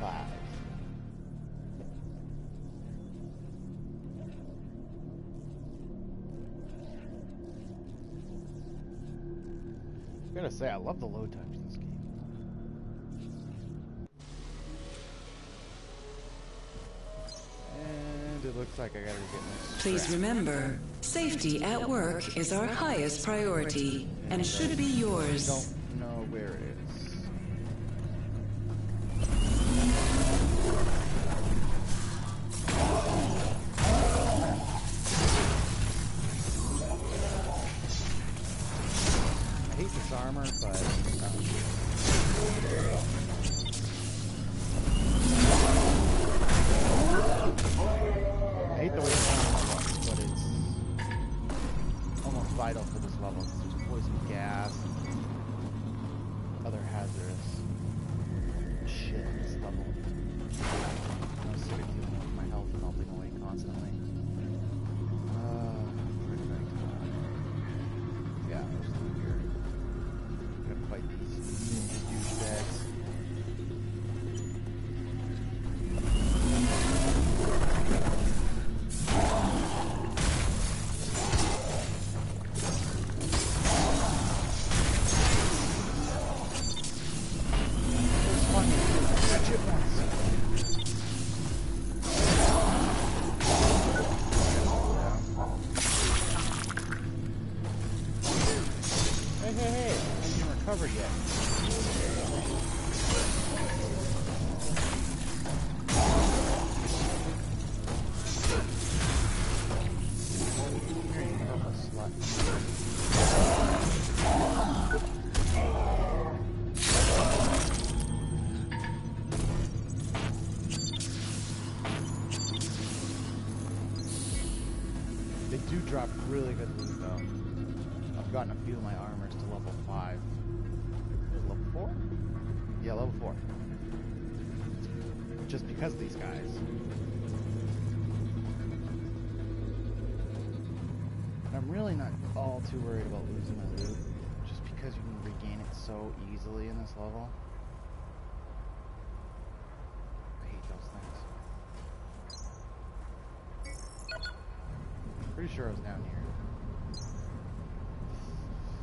five. I gotta say, I love the load times in this game. And it looks like I gotta get my Please remember, safety at work is our highest priority and should be yours. Yeah, level 4. Just because of these guys. I'm really not all too worried about losing my loot. Just because you can regain it so easily in this level. I hate those things. Pretty sure I was down here.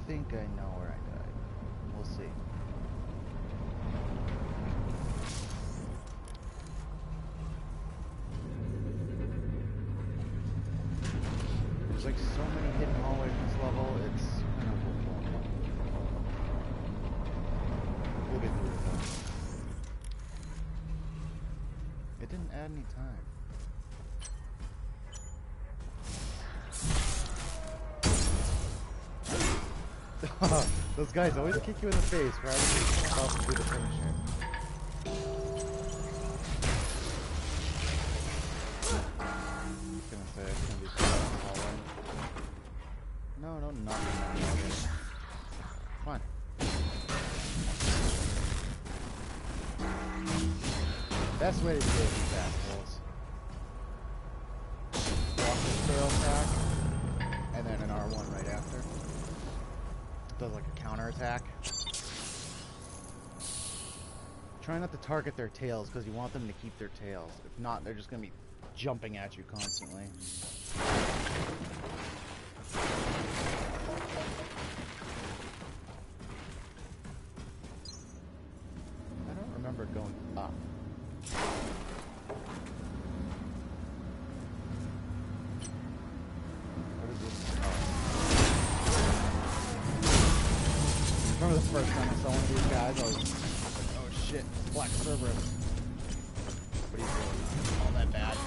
think I know where I guys always kick you in the face right to do the the hallway. No, the on. Best way to deal with these assholes. Walk this barrel attack, and then an R1 right after. Does like a counter attack. Try not to target their tails because you want them to keep their tails. If not, they're just gonna be jumping at you constantly. I don't remember going up. Guys, I was like, oh shit, Black Cerberus. But he's really all that bad.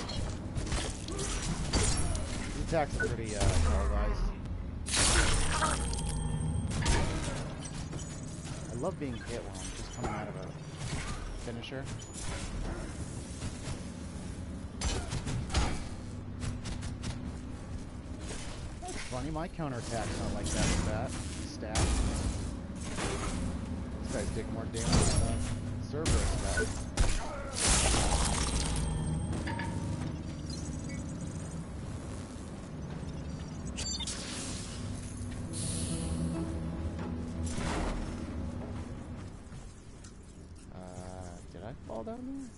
His attacks are pretty, uh, televised. I love being hit while I'm just coming out of a finisher. Funny, my counterattack's not like that with that. Stab guys take more damage than uh, fall down there?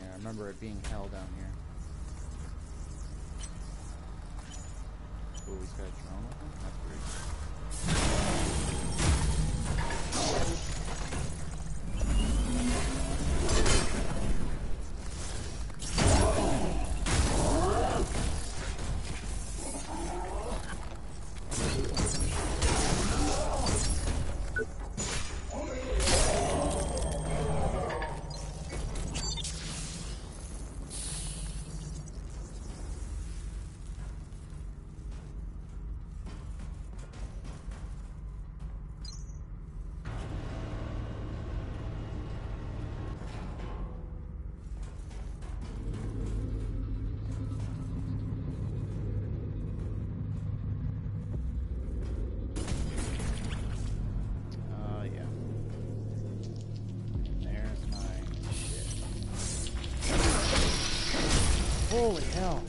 Yeah, I remember it being hell down here. Oh, he's got a drone with him? That's weird. Holy hell.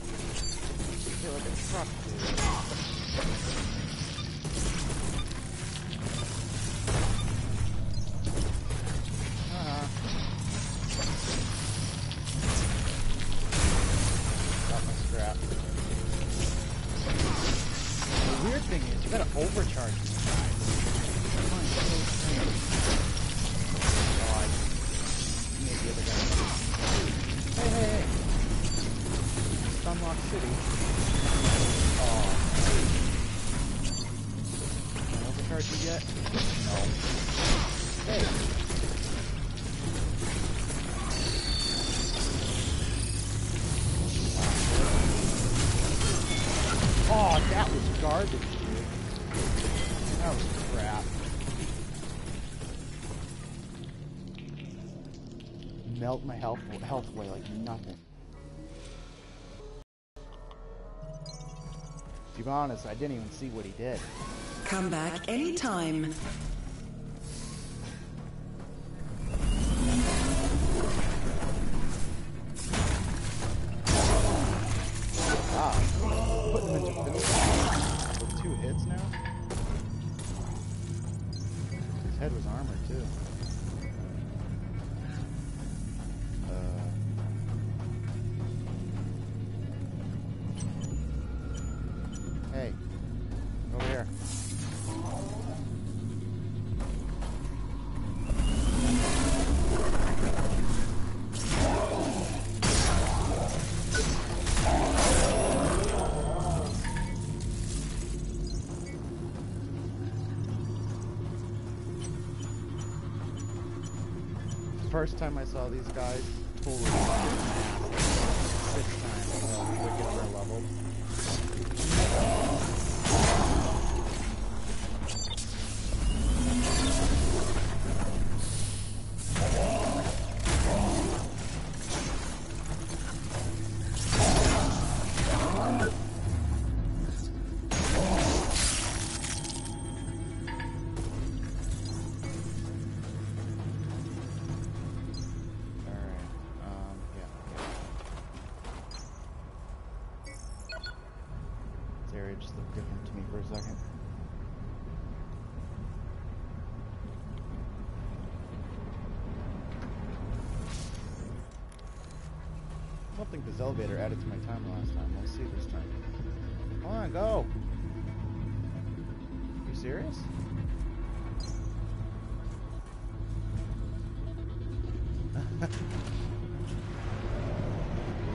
melt my health health away like nothing. To be honest, I didn't even see what he did. Come back anytime. first time I saw these guys. elevator added to my time last time. Let's see this time. Come on, go! You serious?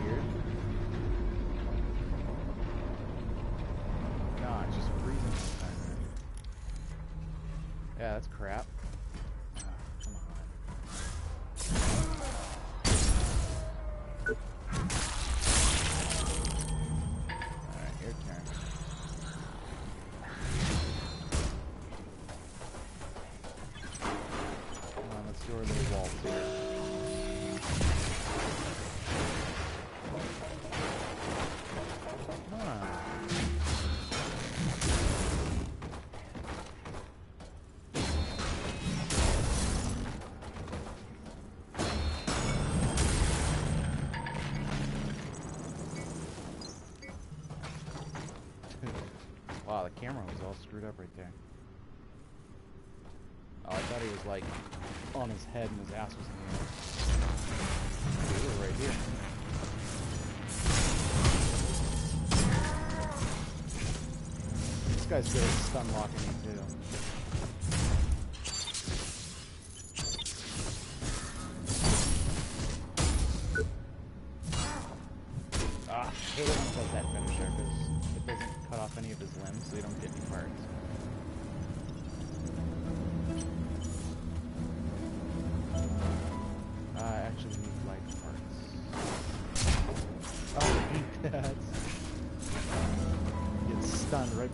Weird. Nah, just freezing Yeah, that's crap. the camera was all screwed up right there. Oh, I thought he was like on his head and his ass was in the air. We right here. This guy's good at stun locking.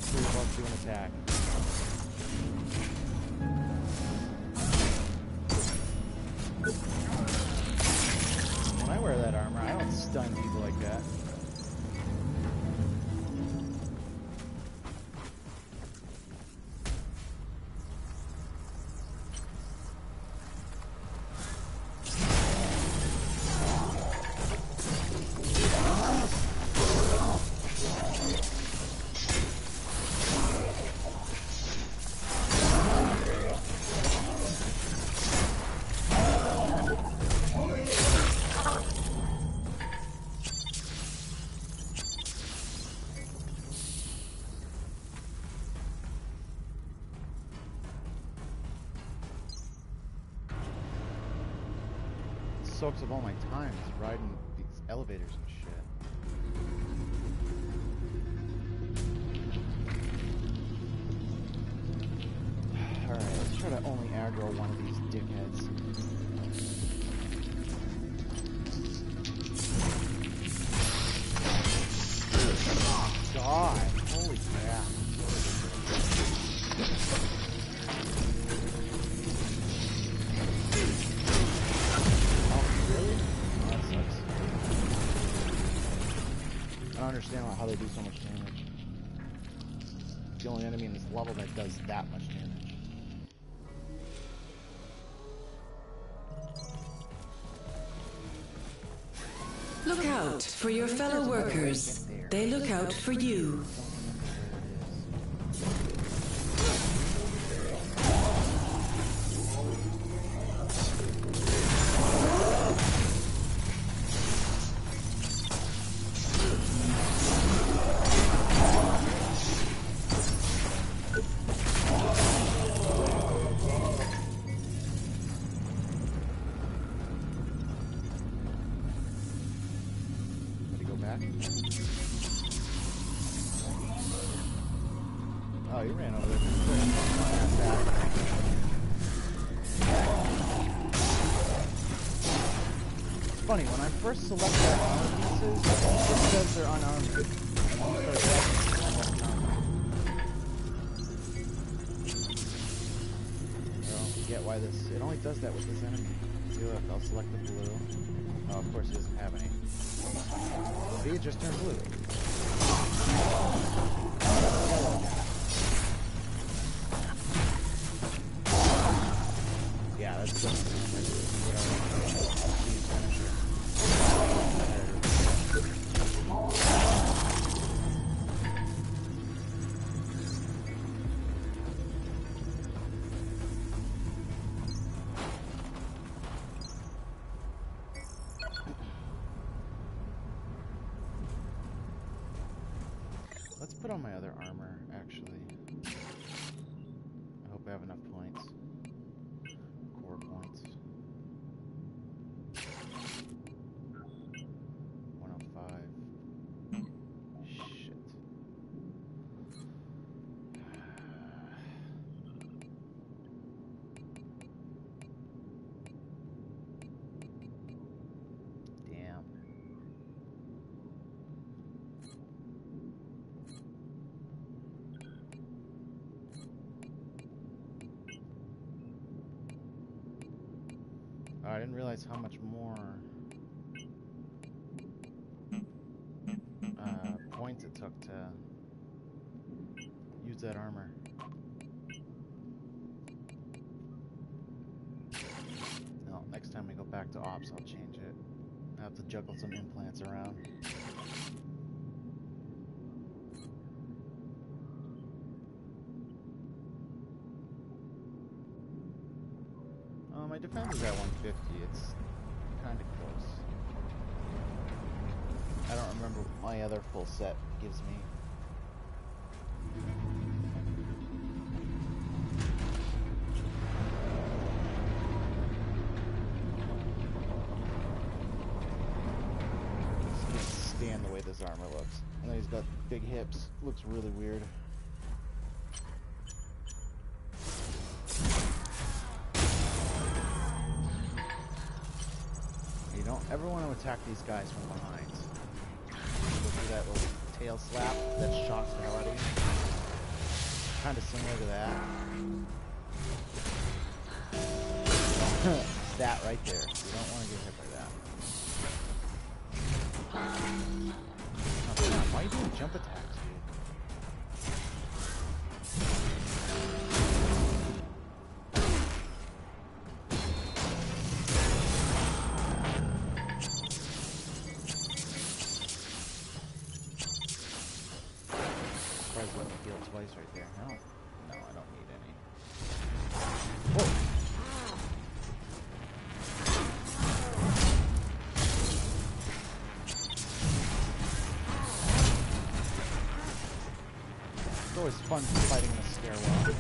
Before to do an attack. When I wear that armor, I don't stun people like that. Soaks up all my time just riding these elevators and shit. Alright, let's try to only aggro one of these dickheads. Understand how they do so much damage. The only enemy in this level that does that much damage. Look out for your fellow workers. They look out for you. First select their armor pieces, it says they're unarmed. I don't get why this... It only does that with this enemy. See, look, I'll select the blue. Oh, of course he doesn't have any. See, it just turned blue. I didn't realize how much more uh, points it took to use that armor. No, next time we go back to ops, I'll change it. I have to juggle some implants around. Defense is at 150. It's kind of close. I don't remember what my other full set gives me. Just can't stand the way this armor looks. And then he's got big hips. Looks really weird. Attack these guys from behind. Go through that little tail slap that shocks the hell out of you. Kind of similar to that. that right there. You don't want to get hit by that. Oh. Why are you doing jump attacks, always fun fighting in a stairwell.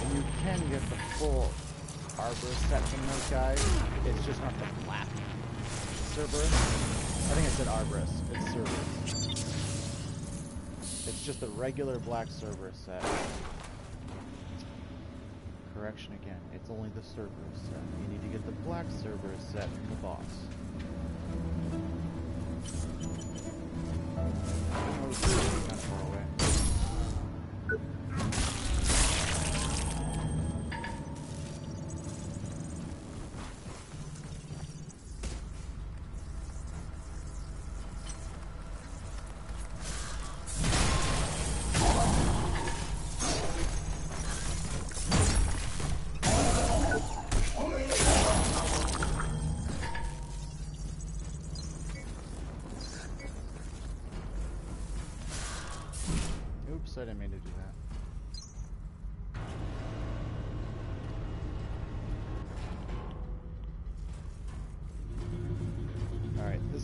And you can get the full Arbor set from those guys. It's just not the flat Cerberus. I think I said Arborist. It's Cerberus. It's just a regular black Cerberus set. Correction again. It's only the Cerberus set. You need to get the black Cerberus set from the boss. Oh, it's kind of far away.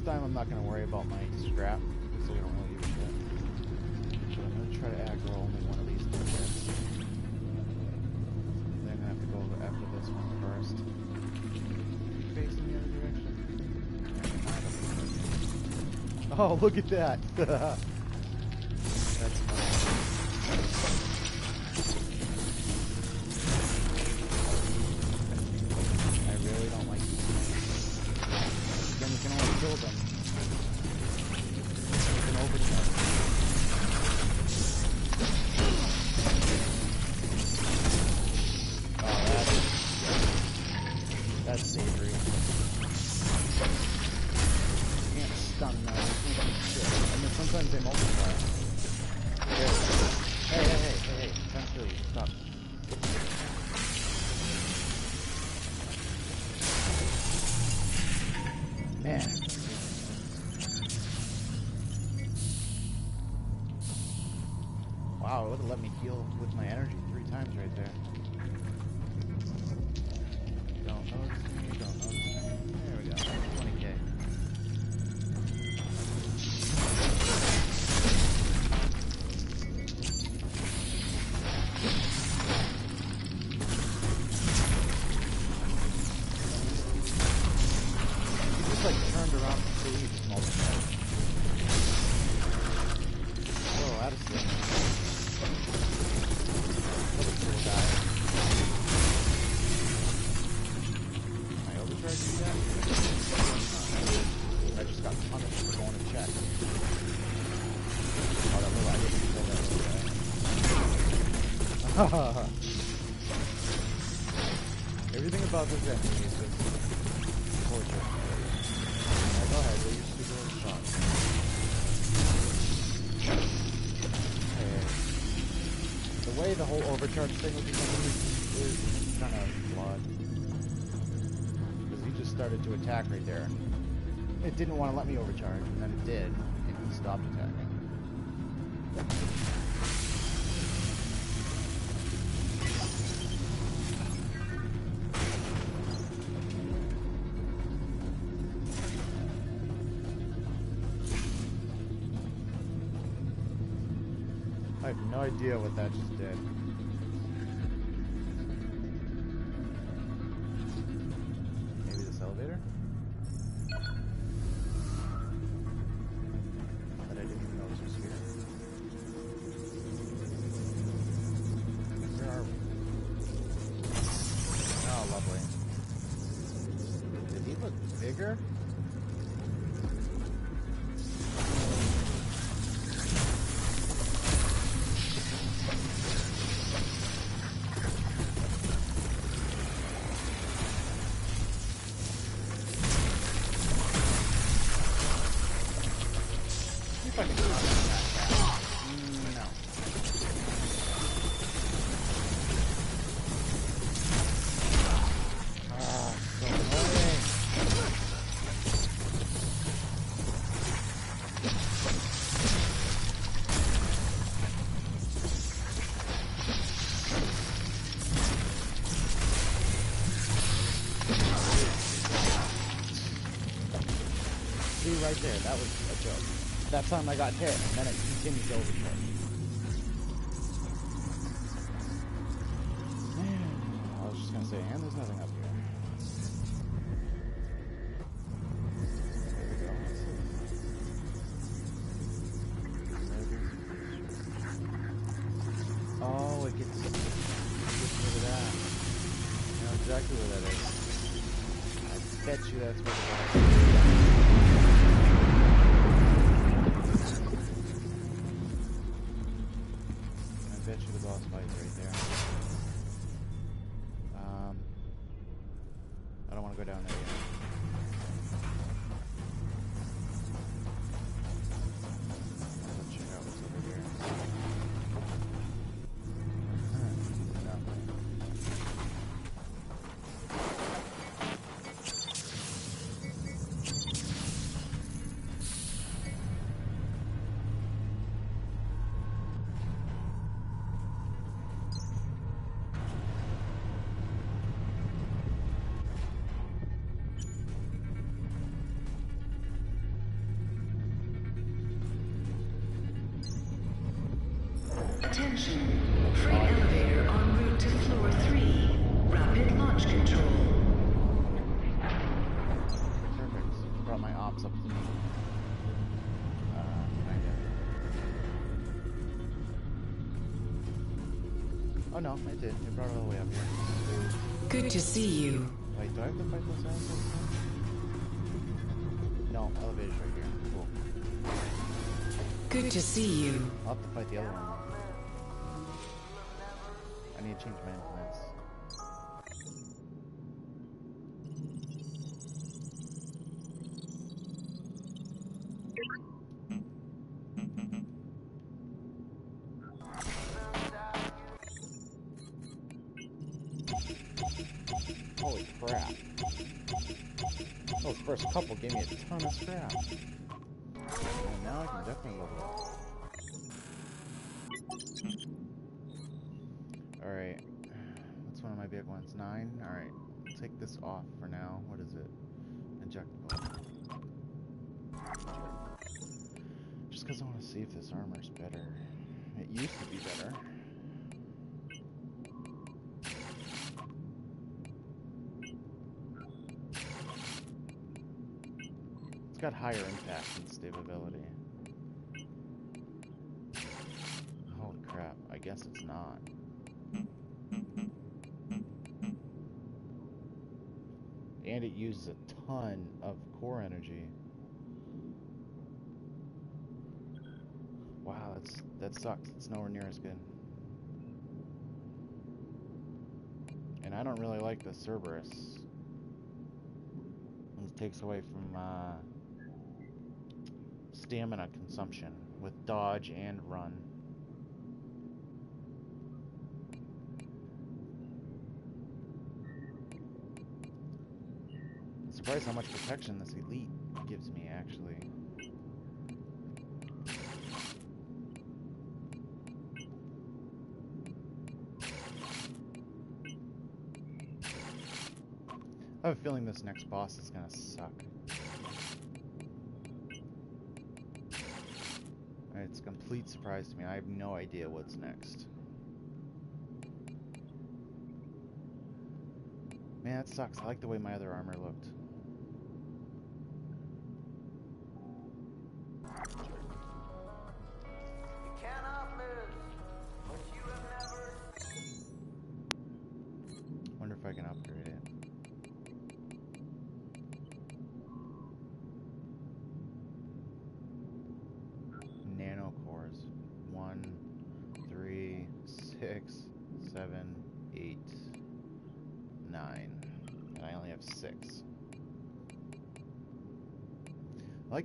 Time I'm not going to worry about my scrap, because I don't really use it. So I'm going to try to aggro only one of these things. Then I'm going to have to go after this one first. Facing the other direction. Oh, look at that! recharge signal because kind of flawed. Because he just started to attack right there. It didn't want to let me overcharge, and then it did, and he stopped attacking. I have no idea what that just right there, that was a joke. That time I got hit, and then it continued over here. Man, I was just gonna say, and there's nothing up here. There we go. What's this? Oh, Attention. Freight elevator en route to floor 3. Rapid launch control. Perfect. Brought my ops up to me. Uh. Oh no, it did. It brought it all the way up here. Good to see you. Wait, do I have to fight those assholes? No, elevator's right here. Cool. Good to see you. I'll have to fight the other one. Change my implants. Holy crap. Those first couple gave me a ton of scrap. This off for now. What is it? Injectable. Just because I want to see if this armor's better. It used to be better. It's got higher impact and stability. Holy crap, I guess it's not. And it uses a ton of core energy. Wow, that's that sucks. It's nowhere near as good. And I don't really like the Cerberus. It takes away from uh, stamina consumption with dodge and run. I'm surprised how much protection this elite gives me actually. I have a feeling this next boss is gonna suck. It's let's complete surprise to me. I have no idea what's next. Man, that sucks. I like the way my other armor looked.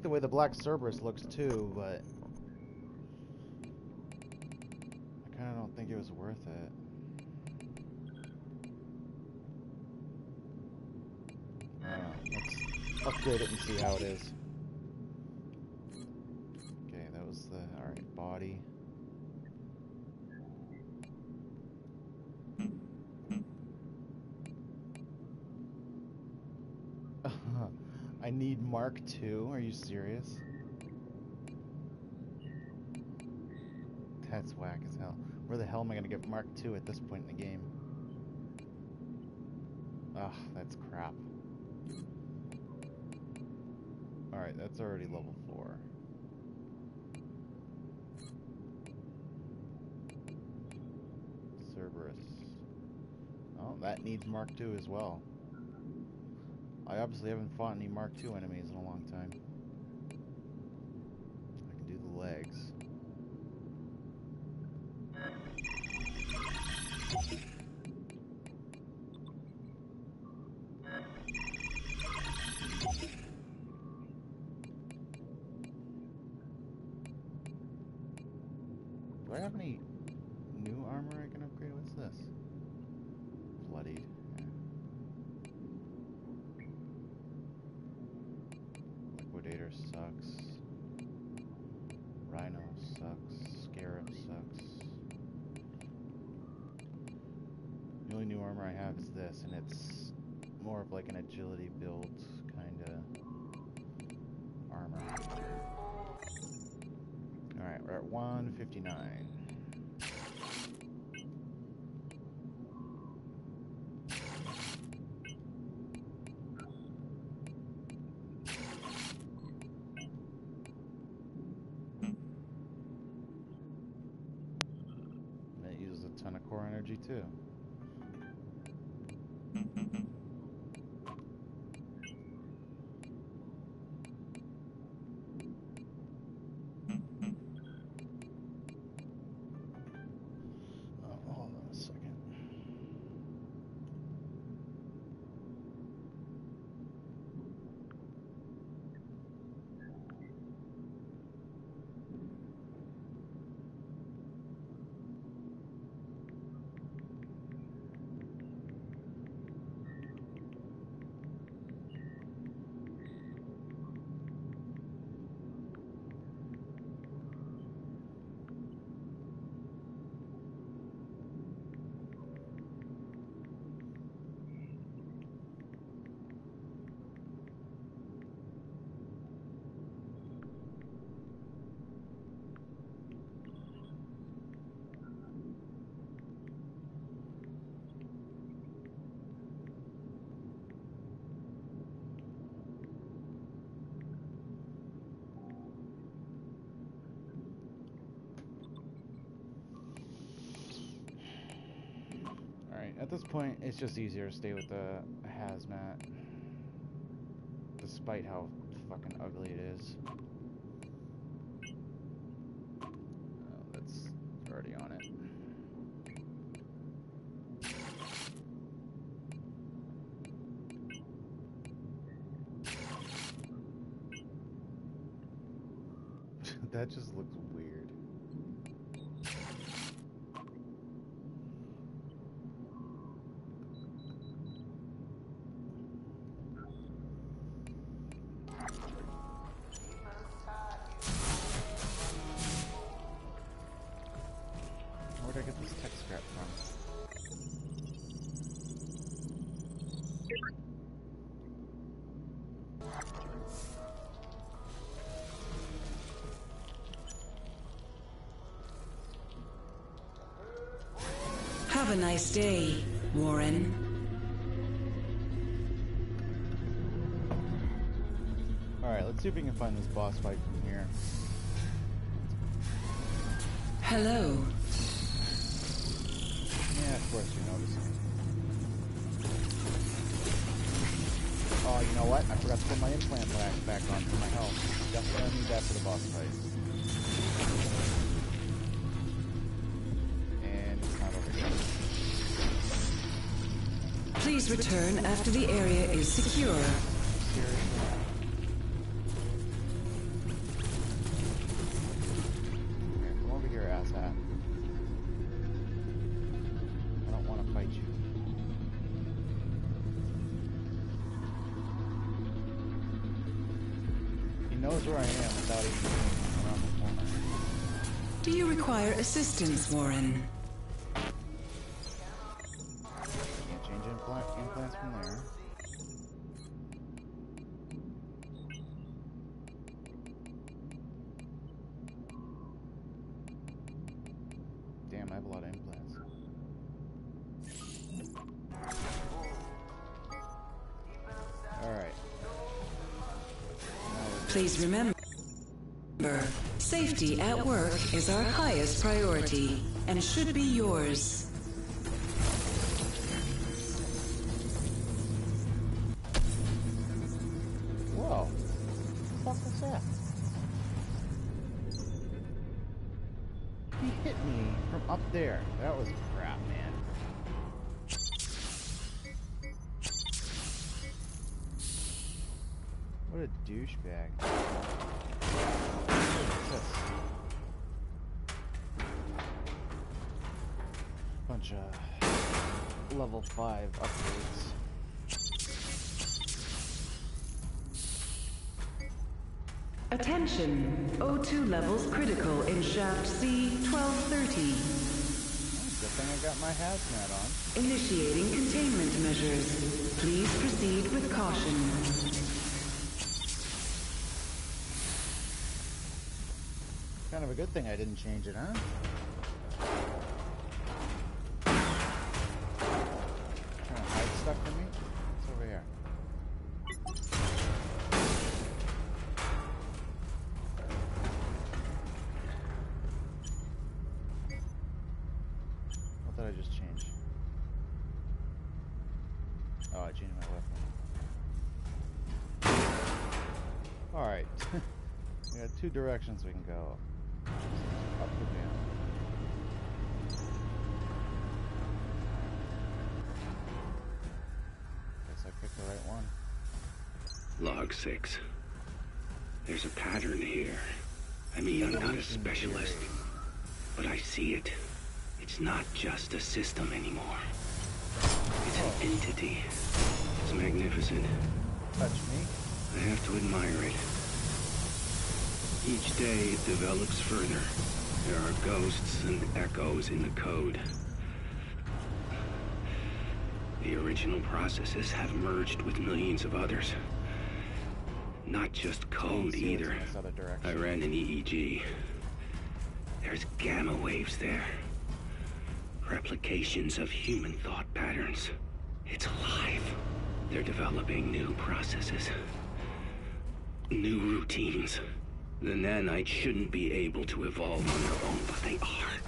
The way the black Cerberus looks too, but I kind of don't think it was worth it. Uh, let's upgrade it and see how it is. Okay, that was the alright, body. I need Mark II. Are you serious? That's whack as hell. Where the hell am I gonna get Mark II at this point in the game? Ugh, that's crap. Alright, that's already level 4. Cerberus. Oh, that needs Mark II as well. I obviously haven't fought any Mark II enemies in a long time. I can do the legs. Do I have any new armor I can upgrade? What's this? Bloodied. Yeah. Liquidator sucks. Rhino sucks. Scarab sucks. The only new armor I have is this, and it's more of like an agility build kind of armor. Alright, we're at 159. And It uses a ton of core energy too. Oh, hold on a second. Alright, at this point, it's just easier to stay with the hazmat. Despite how fucking ugly it is. Oh, that's already on it. that just looks a nice day, Warren. Alright, let's see if we can find this boss fight from here. Hello. Yeah, of course you're noticing. Oh, you know what? I forgot to put my implant back, back on for my health. Definitely need that for the boss fight. Please return after the area is secure. Seriously? Here, come over here, Please remember, safety at work is our highest priority and should be yours. Bunch of level 5 upgrades. Attention, O2 levels critical in shaft C1230. Good thing I got my hazmat on. Initiating containment measures. Please proceed with caution. Kind of a good thing I didn't change it, huh? Directions we can go. Up or down. Guess I picked the right one. Log 6. There's a pattern here. I mean, I'm not a specialist, but I see it. It's not just a system anymore. It's an entity. It's magnificent. Touch me. I have to admire it. Each day it develops further. There are ghosts and echoes in the code. The original processes have merged with millions of others. Not just code either. in this other direction. I ran an EEG. There's gamma waves there. Replications of human thought patterns. It's alive. They're developing new processes. New routines. The nanites shouldn't be able to evolve on their own, but they are.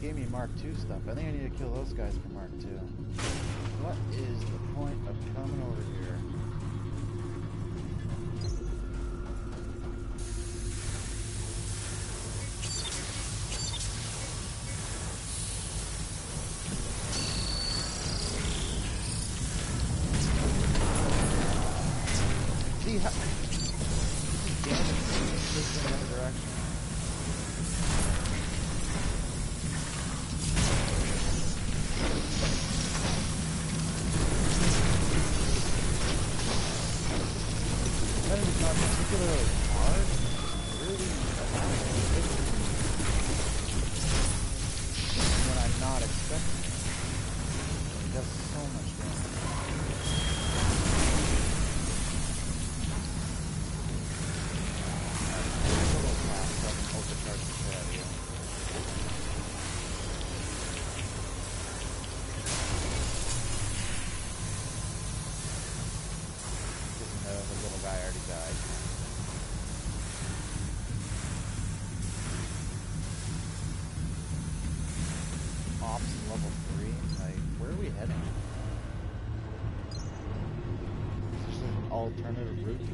Gave me Mark II stuff. I think I need to kill those guys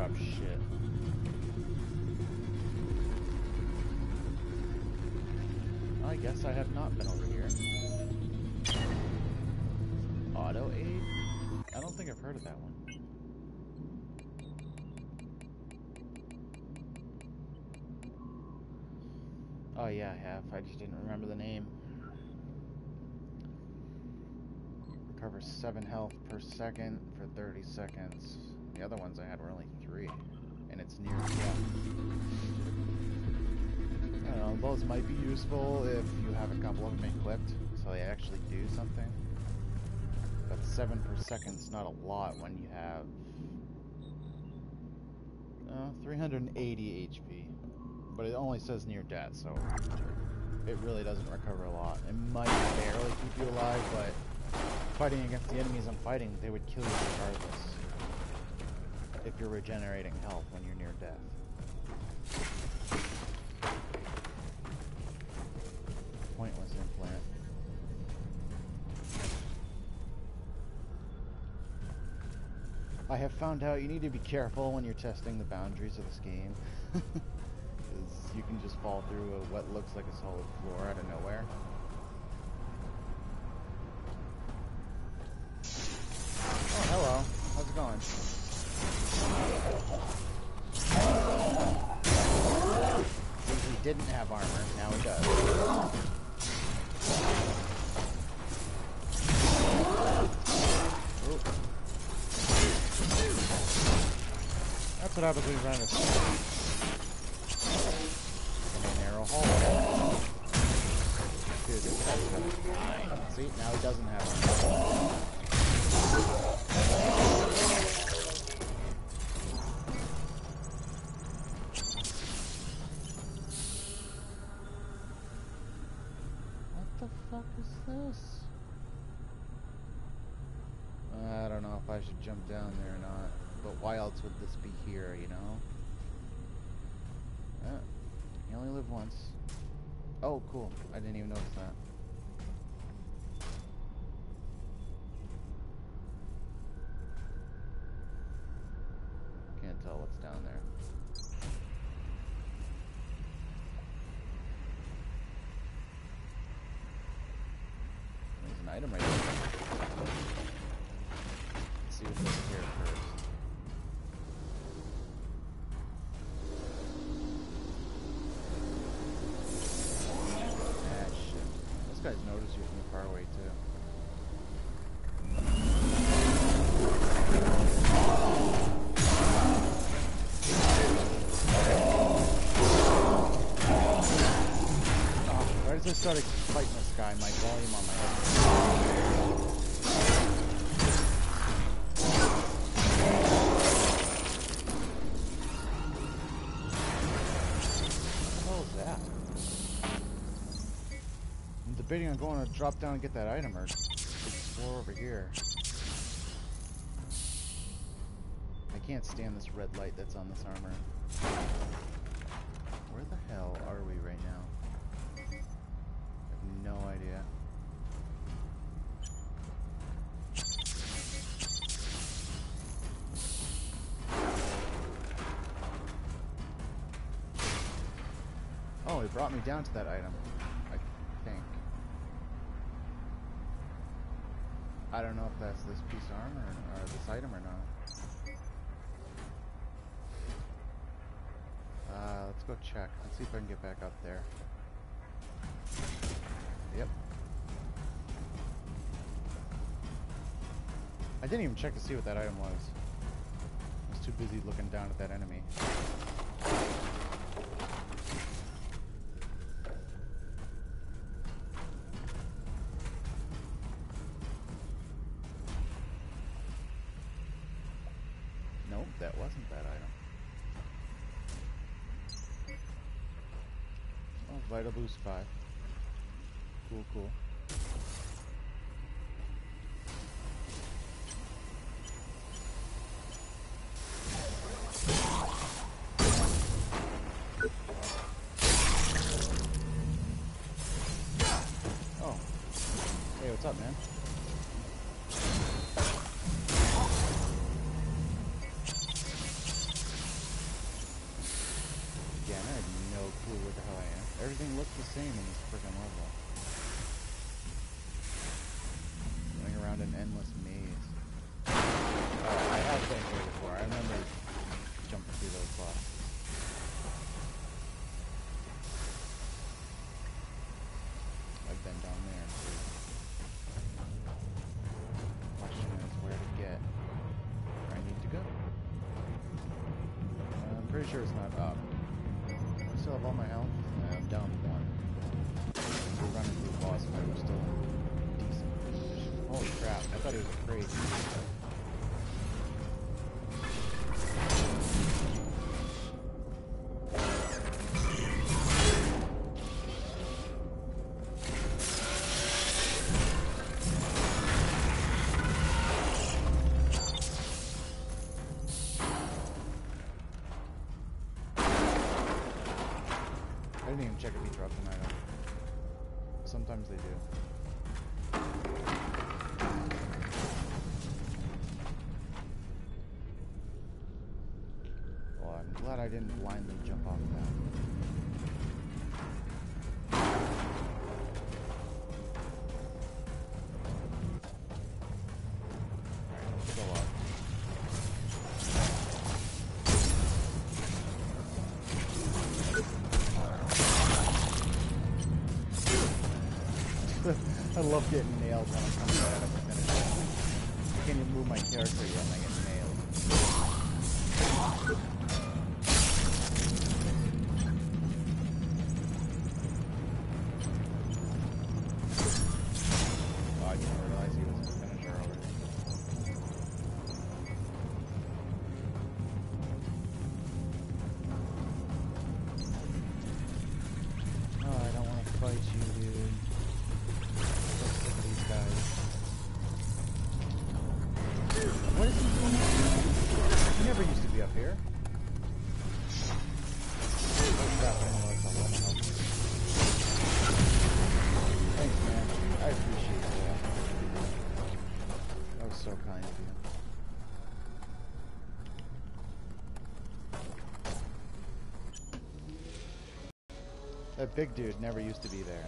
drop shit. I guess I have not been over here. Auto aid? I don't think I've heard of that one. Oh yeah, I have. I just didn't remember the name. Recovers 7 health per second for 30 seconds. The other ones I had were only 3. And it's near death. I don't know, those might be useful if you have a couple of them equipped, so they actually do something. But 7 per second's not a lot when you have... Uh, 380 HP. But it only says near death, so it really doesn't recover a lot. It might barely keep you alive, but fighting against the enemies I'm fighting, they would kill you regardless. If you're regenerating health when you're near death. Pointless implant. I have found out you need to be careful when you're testing the boundaries of this game. Because you can just fall through a, what looks like a solid floor out of nowhere. Oh, hello. How's it going? Didn't have armor, now he does. That's what happens when you run a narrow hallway. Dude, this guy's got nine. See, now he doesn't have armor. This? I don't know if I should jump down there or not. But why else would this be here, you know? Uh, you only live once. Oh, cool. I didn't even notice that. Can't tell what's down there. an item right there. Let's see what's here first. Ah, shit. This guy's noticed you from far away, too. I started fighting this guy, my volume on my head. Debating on going to drop down and get that item or explore over here. I can't stand this red light that's on this armor. Where the hell are we right now? I have no idea. Oh, it brought me down to that item. I think. I don't know if that's this piece of armor or, this item or not. Uh, let's go check. Let's see if I can get back up there. Yep. I didn't even check to see what that item was. I was too busy looking down at that enemy. 5. Cool, cool. Been down there too. Question is where to get where I need to go. Uh, I'm pretty sure it's not up. I still have all my health. Uh, I'm down one. We're running through the boss fight. We're still in decent position. Holy crap! I thought it was a check if he dropped an item. Sometimes they do. Well, I'm glad I didn't blindly jump I love That big dude never used to be there.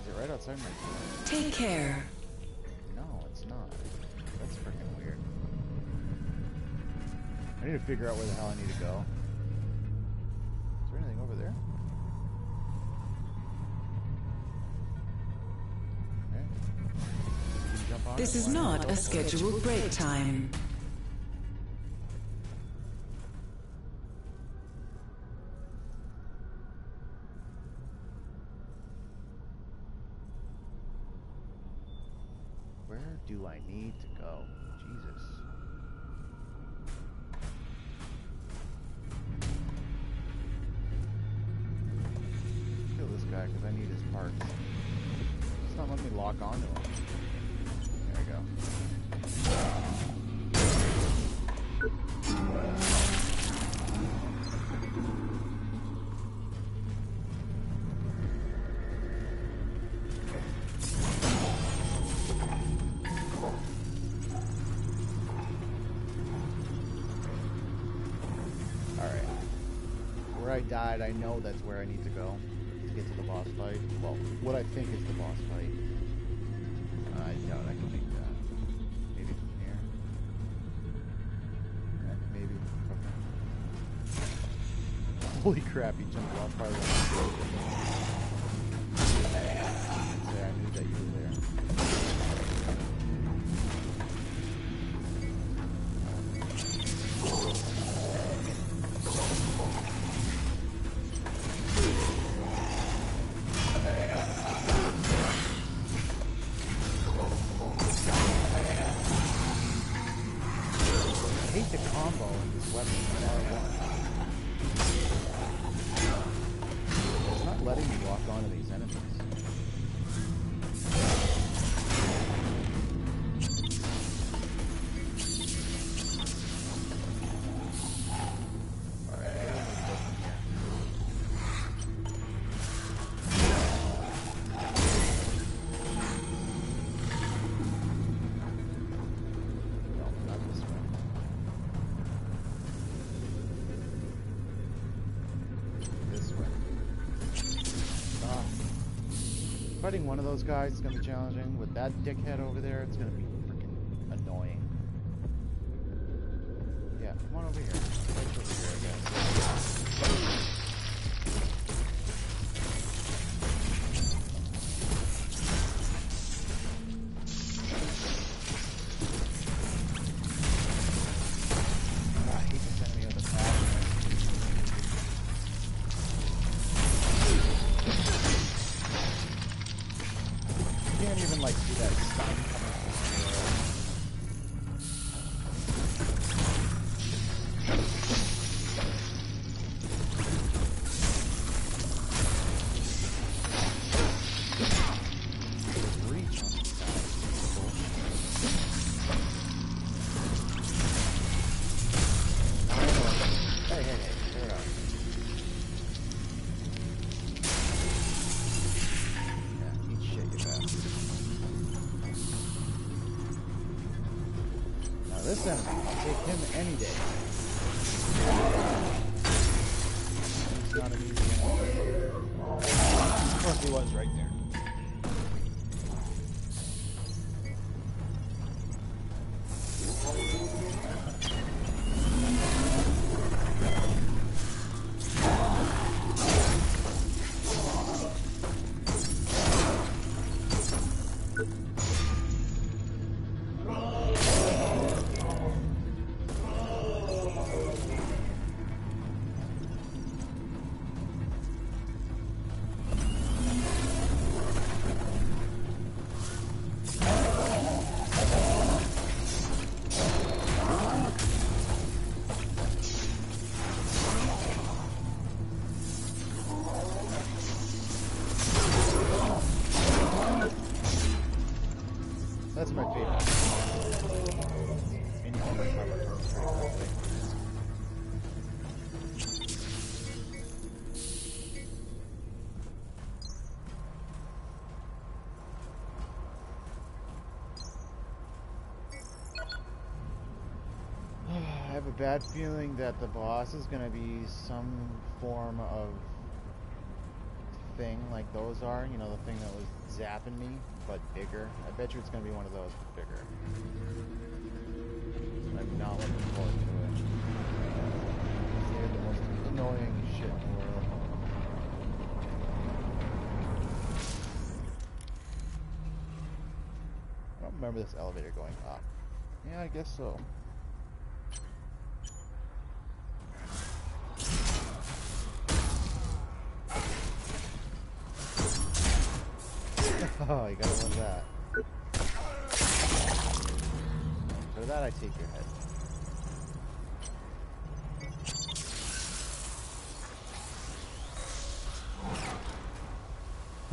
Is it right outside my door? Take care. No, it's not. That's freaking weird. I need to figure out where the hell I need to go. Is there anything over there? on This is not a scheduled break time. Died, I know that's where I need to go to get to the boss fight. Well, what I think is the boss fight. I doubt I can make that. Maybe from here. Eh, Maybe. Okay. Holy crap, he jumped off part one of those guys is gonna be challenging. With that dickhead over there, it's gonna be I'll take him any day. Bad feeling that the boss is gonna be some form of thing like those are, you know, the thing that was zapping me, but bigger. I bet you it's gonna be one of those, but bigger. I'm not looking forward to it. They're the most annoying shit in the world. I don't remember this elevator going up. Yeah, I guess so. oh, you gotta love that. For that, I take your head.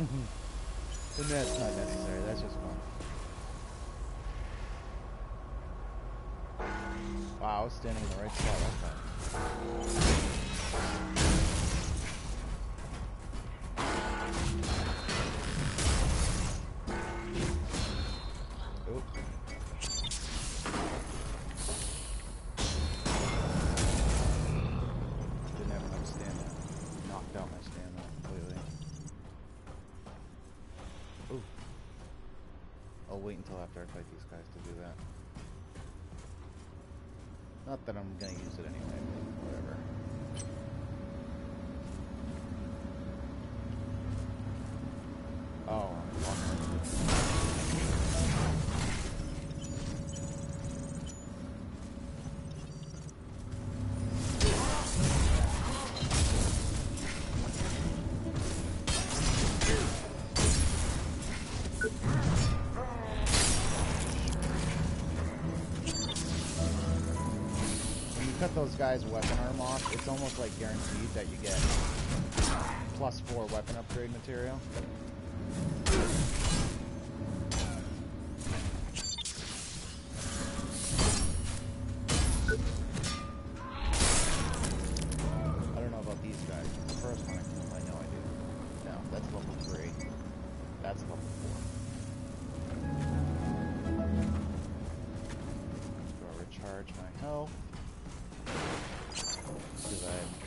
and that's not necessary, that's just fun. Wow, I was standing in the right spot that time. After I fight these guys to do that. Not that I'm gonna use it anyway, those guys' weapon arm off, it's almost like guaranteed that you get plus four weapon upgrade material.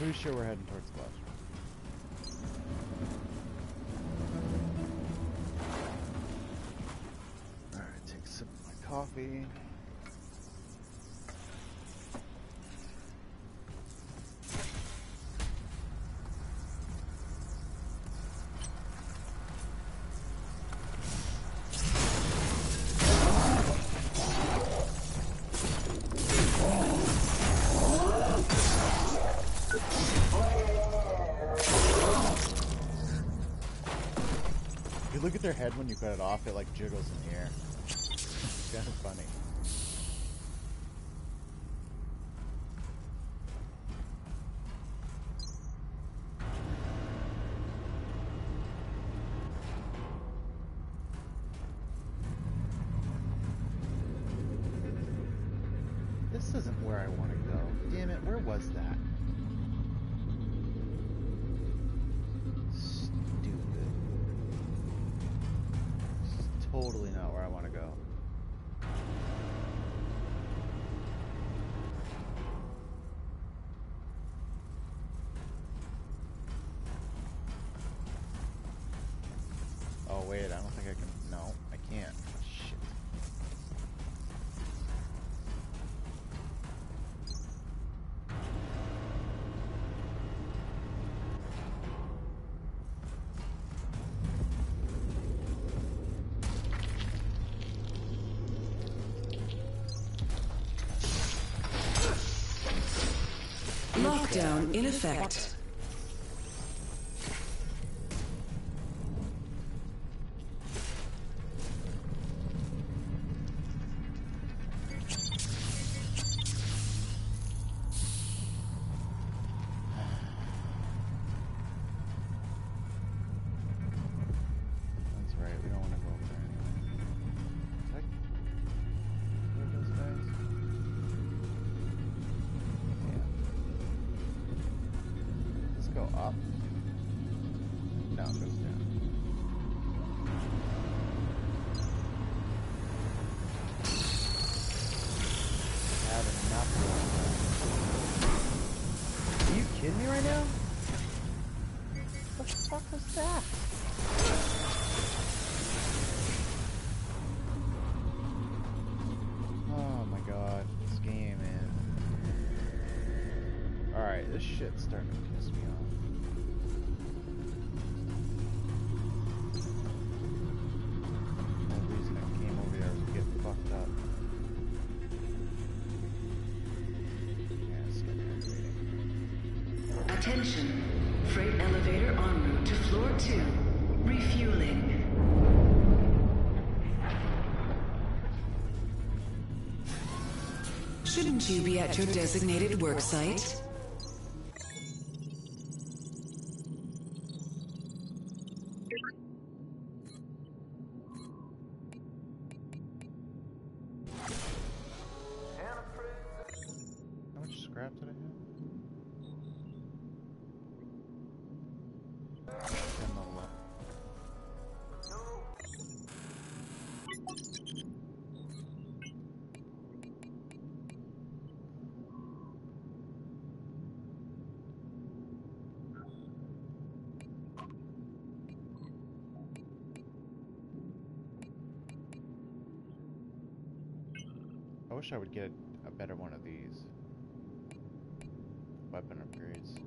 Pretty sure we're heading towards the left. Alright, take a sip of my coffee. Their head when you cut it off, it like jiggles Lockdown in effect. Attention. Freight elevator en route to floor 2. Refueling. Shouldn't you be at your designated work wish I would get a better one of these weapon upgrades.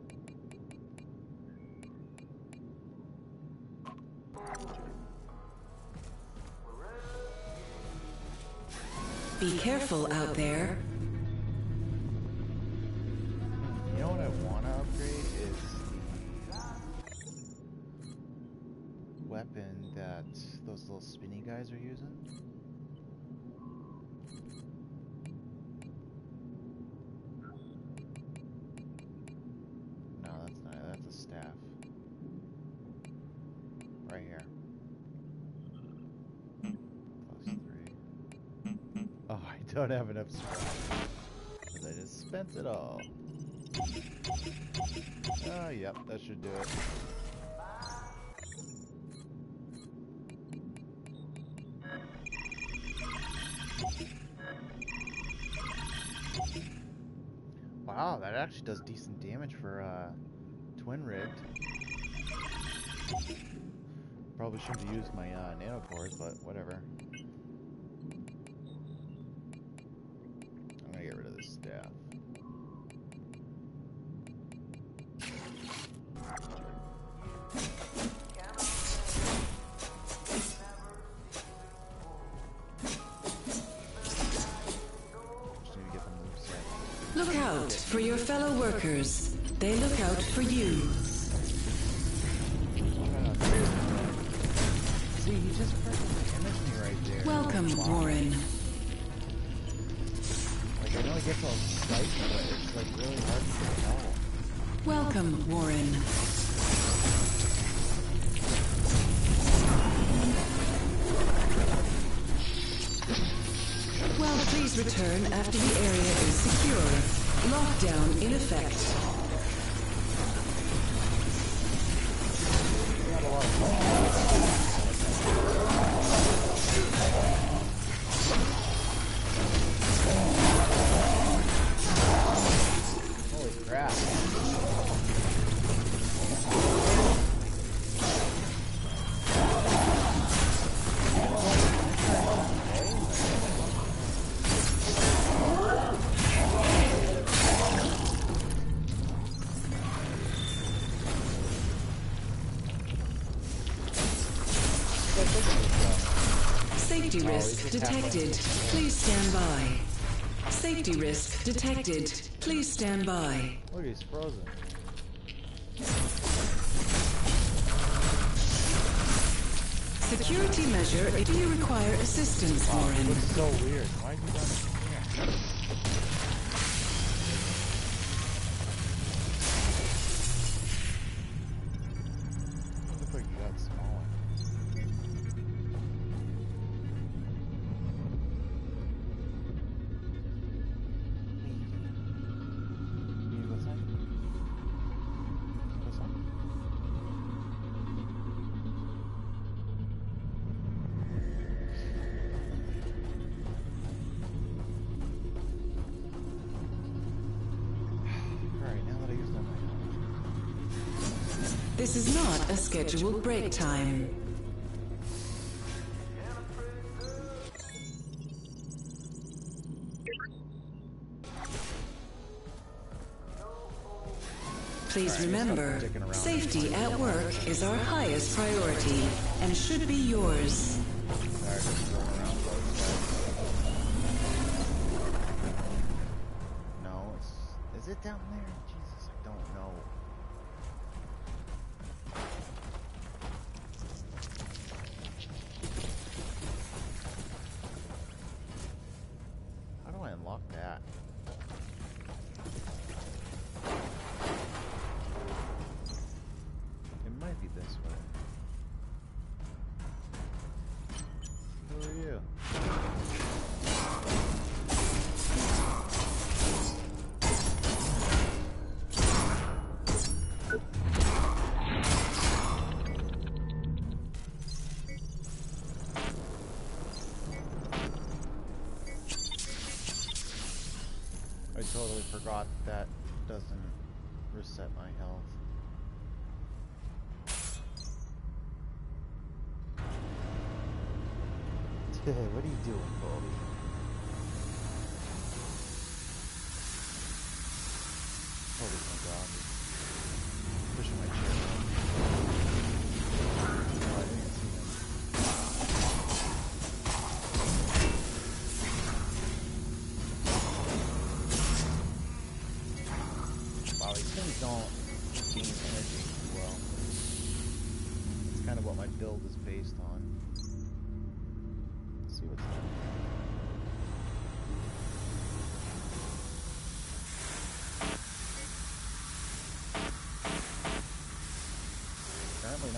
Be careful out there. Don't have enough scrap. 'Cause I just spent it all. Oh, yep, that should do it. Wow, that actually does decent damage for uh, twin rigged. Probably shouldn't have used my uh, nanopores, but whatever. I'm gonna get rid of this staff. Just need to get the moveset. Look out for your fellow workers. They look out for you. See, he just me right there. Welcome, Welcome, Warren. Well, please return after the area is secure. Lockdown in effect. Risk he's just halfway. detected. Please stand by. Safety risk detected. Please stand by. Look, he's frozen. Security measure. Do you require assistance, Wow, Warren? looks so weird. Why is he here? Not scheduled break time. Please remember, safety at work is our highest priority and should be yours.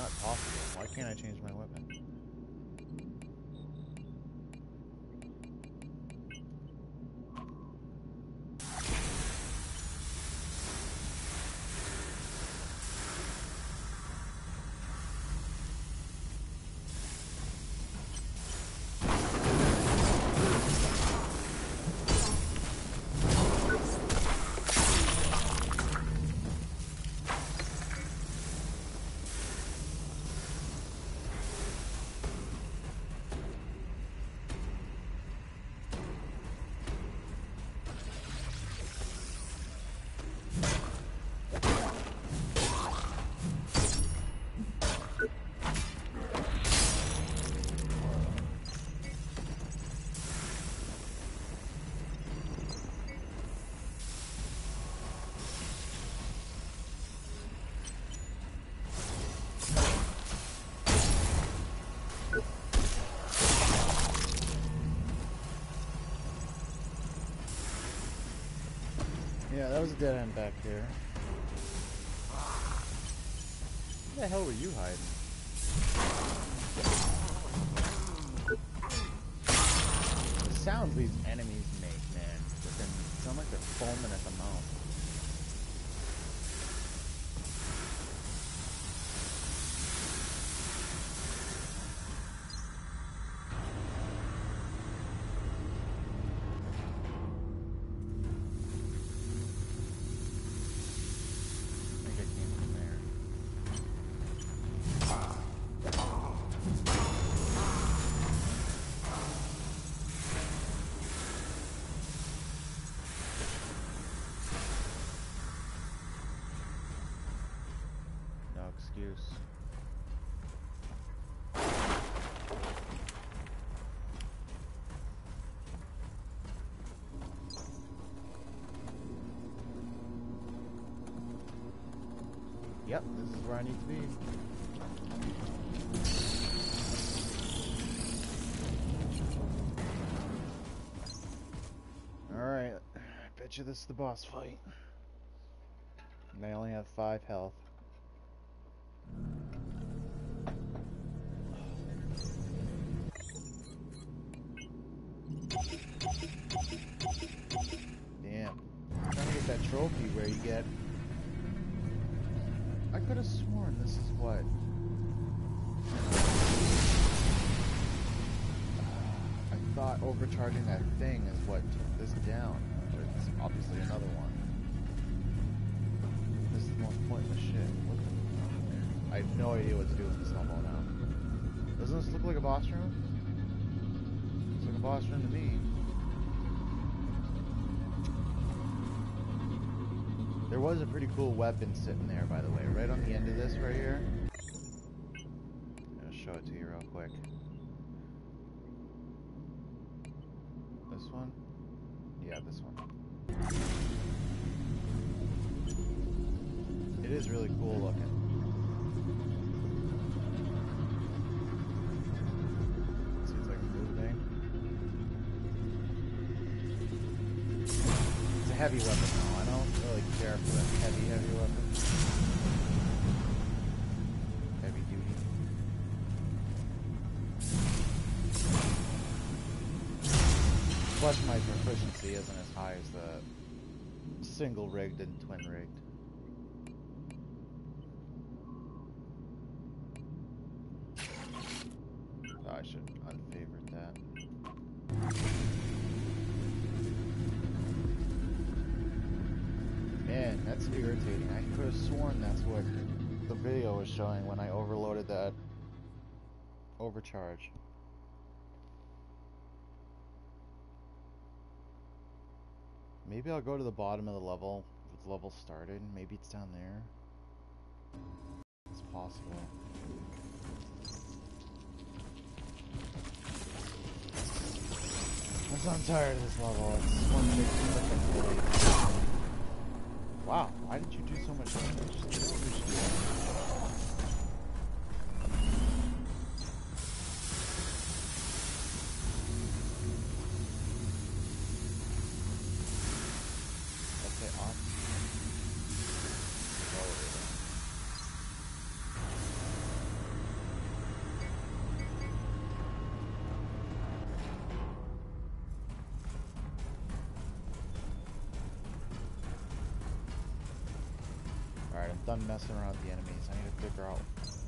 Not possible. Why can't I change my Yeah, that was a dead end back there. Where the hell were you hiding? Excuse. Yep, this is where I need to be. Alright, I bet you this is the boss fight. And I only have five health. Trophy where you get I could have sworn this is what. I thought overcharging that thing is what took this down, but it's obviously another one. This is the most pointless shit. I have no idea what to do with this level now. Doesn't this look like a boss room? It's like a boss room to me. There was a pretty cool weapon sitting there, by the way, right on the end of this right here. I'll show it to you real quick. This one? Yeah, this one. It is really cool looking. See, like a moving. It's a heavy weapon for heavy, heavy weapon. Heavy duty. Plus my proficiency isn't as high as the single rigged and twin rigged. Have sworn that's what the video was showing when I overloaded that overcharge. Maybe I'll go to the bottom of the level with level started. Maybe it's down there. It's possible. I'm tired of this level. It's one Wow, why did you do so much damage? Messing around with the enemies. I need to figure out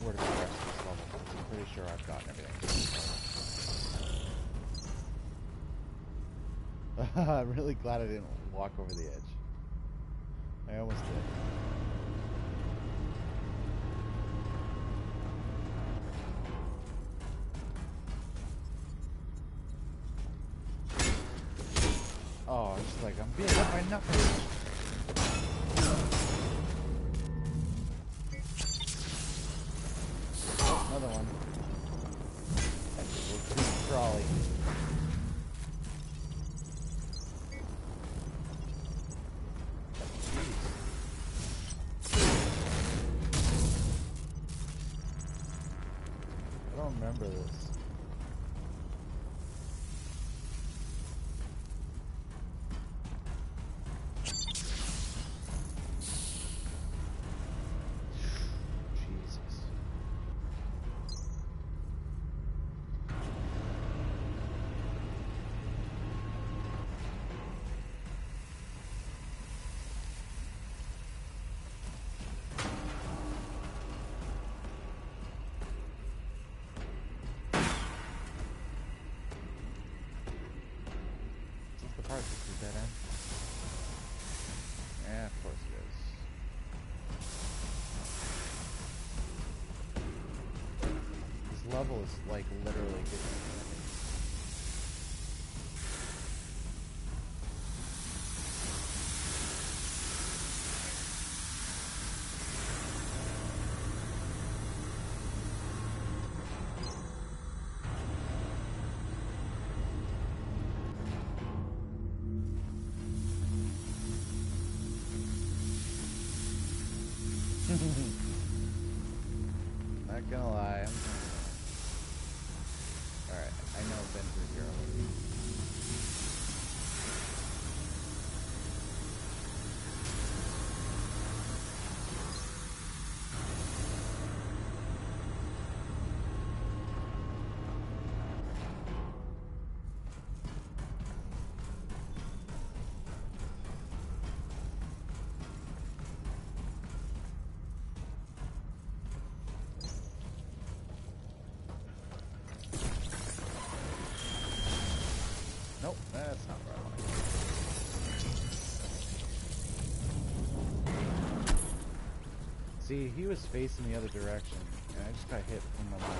where to go rest this level. I'm pretty sure I've gotten everything. I'm really glad I didn't walk over the edge. Level is like literally See, he was facing the other direction, and I just got hit from the mile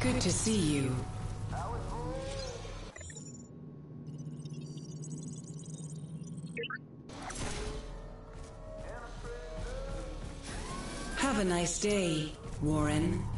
Good to see you. Have a nice day. Warren.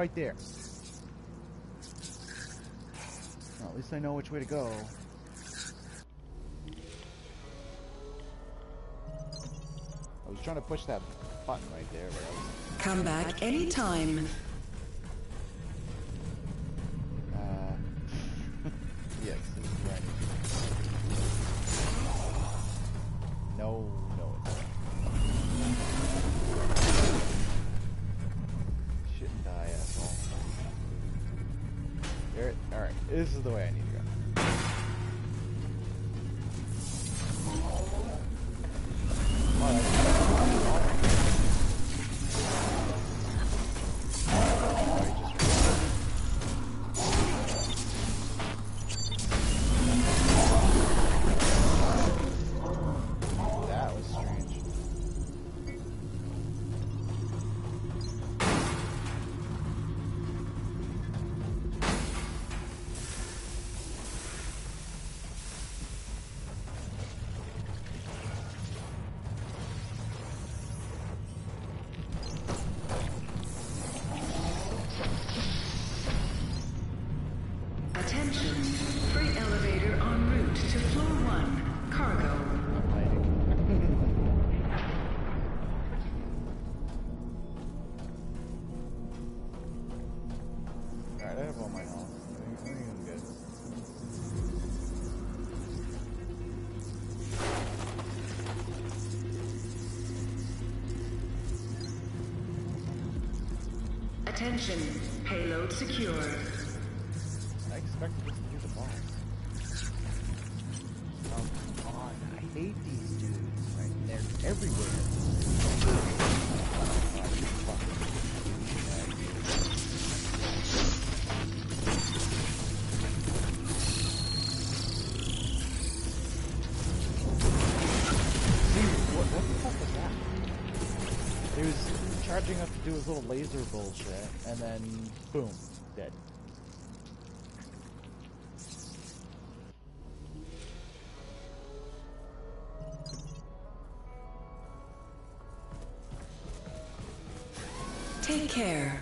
Right there. Well, at least I know which way to go. I was trying to push that button right there, but I was Come back anytime. Attention. Payload secured. I expected this to be the boss. Oh, come on. I hate these dudes. Right? They're everywhere. He was charging up to do his little laser bullshit, and then boom, dead. Take care.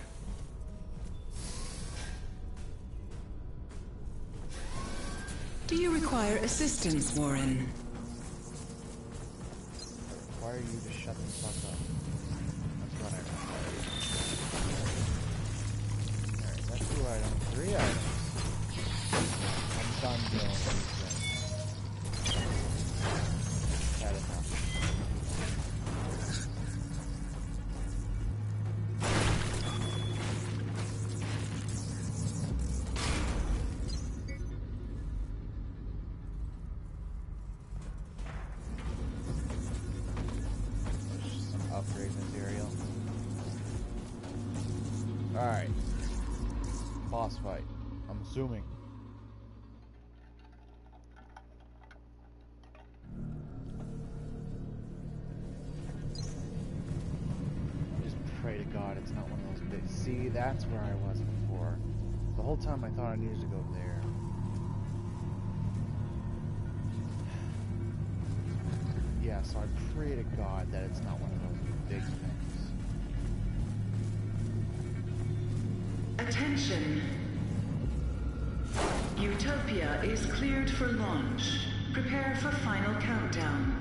Do you require assistance, Warren? I'm. Just pray to God it's not one of those big. See, that's where I was before. The whole time I thought I needed to go there. Yeah, so I pray to God that it's not one of those big things. Attention. Utopia is cleared for launch. Prepare for final countdown.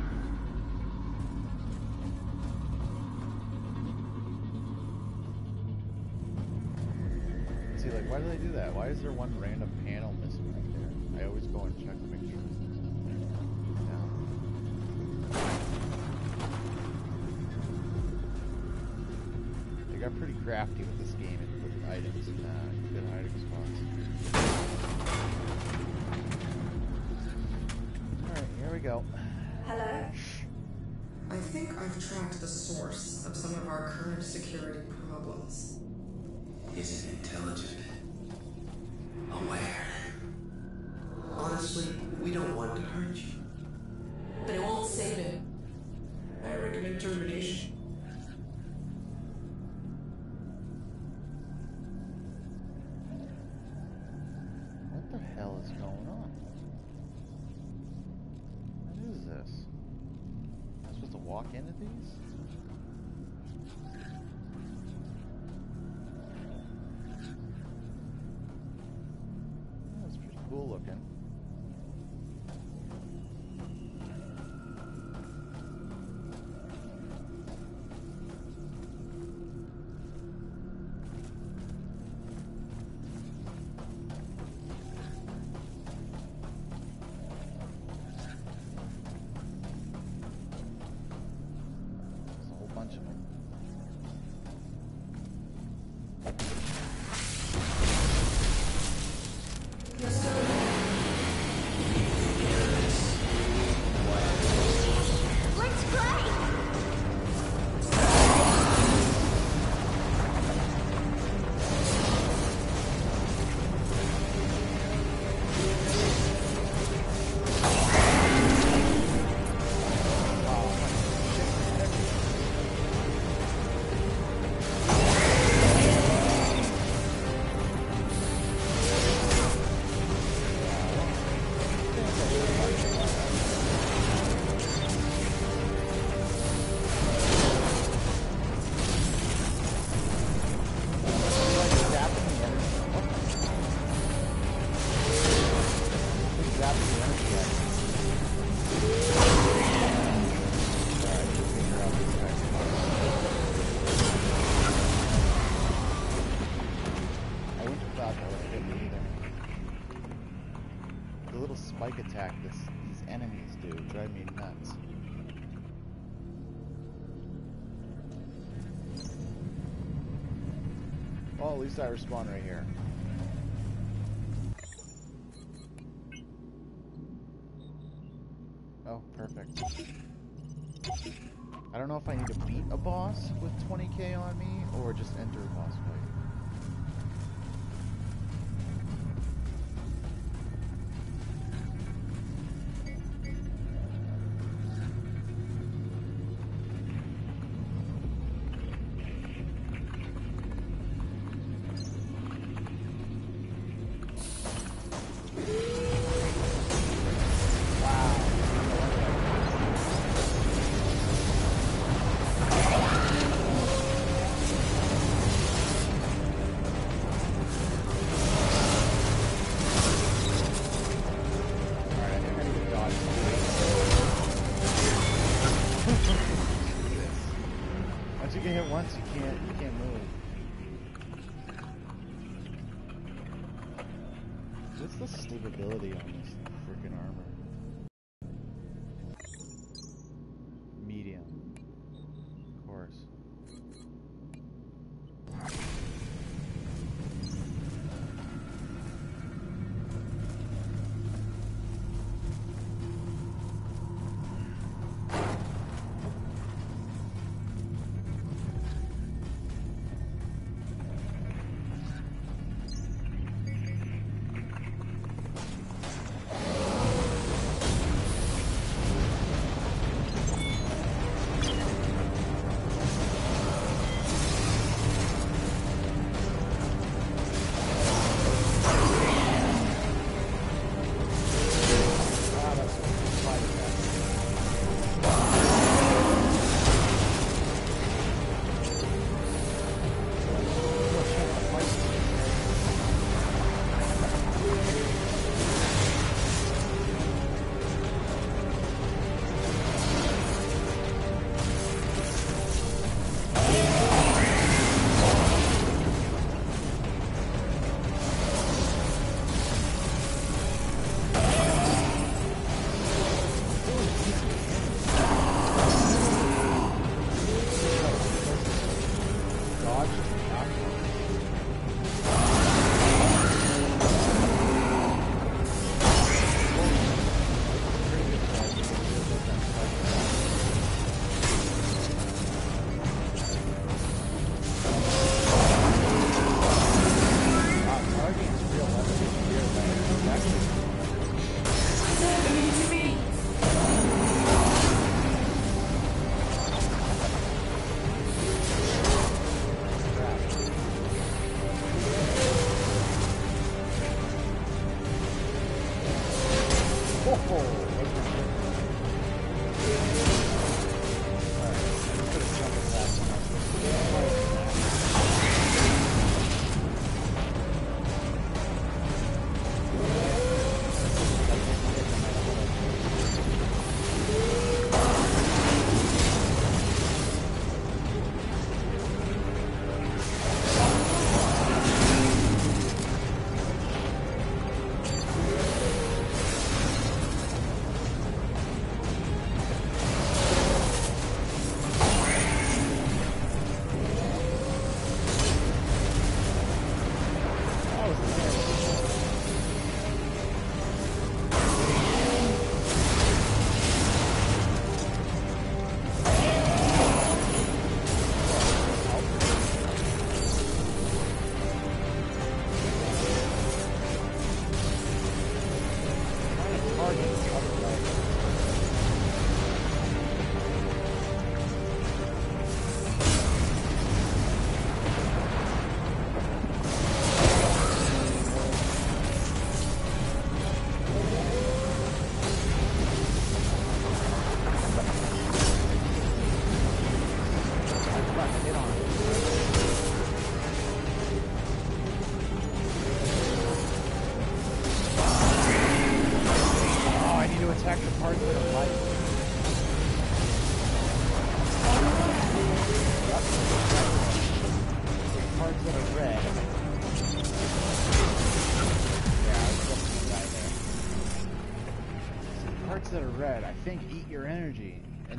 See, like, why do they do that? Why is there one random panel missing right there? I always go and check to make sure. They got pretty crafty with this game and putting items in uh, good hiding spots. Alright, here we go. Hello? I think I've tracked the source of some of our current security problems. Is it intelligent? Aware? These? at least I respawn right here. Oh, perfect. I don't know if I need to beat a boss with 20k on me, or just enter a boss fight.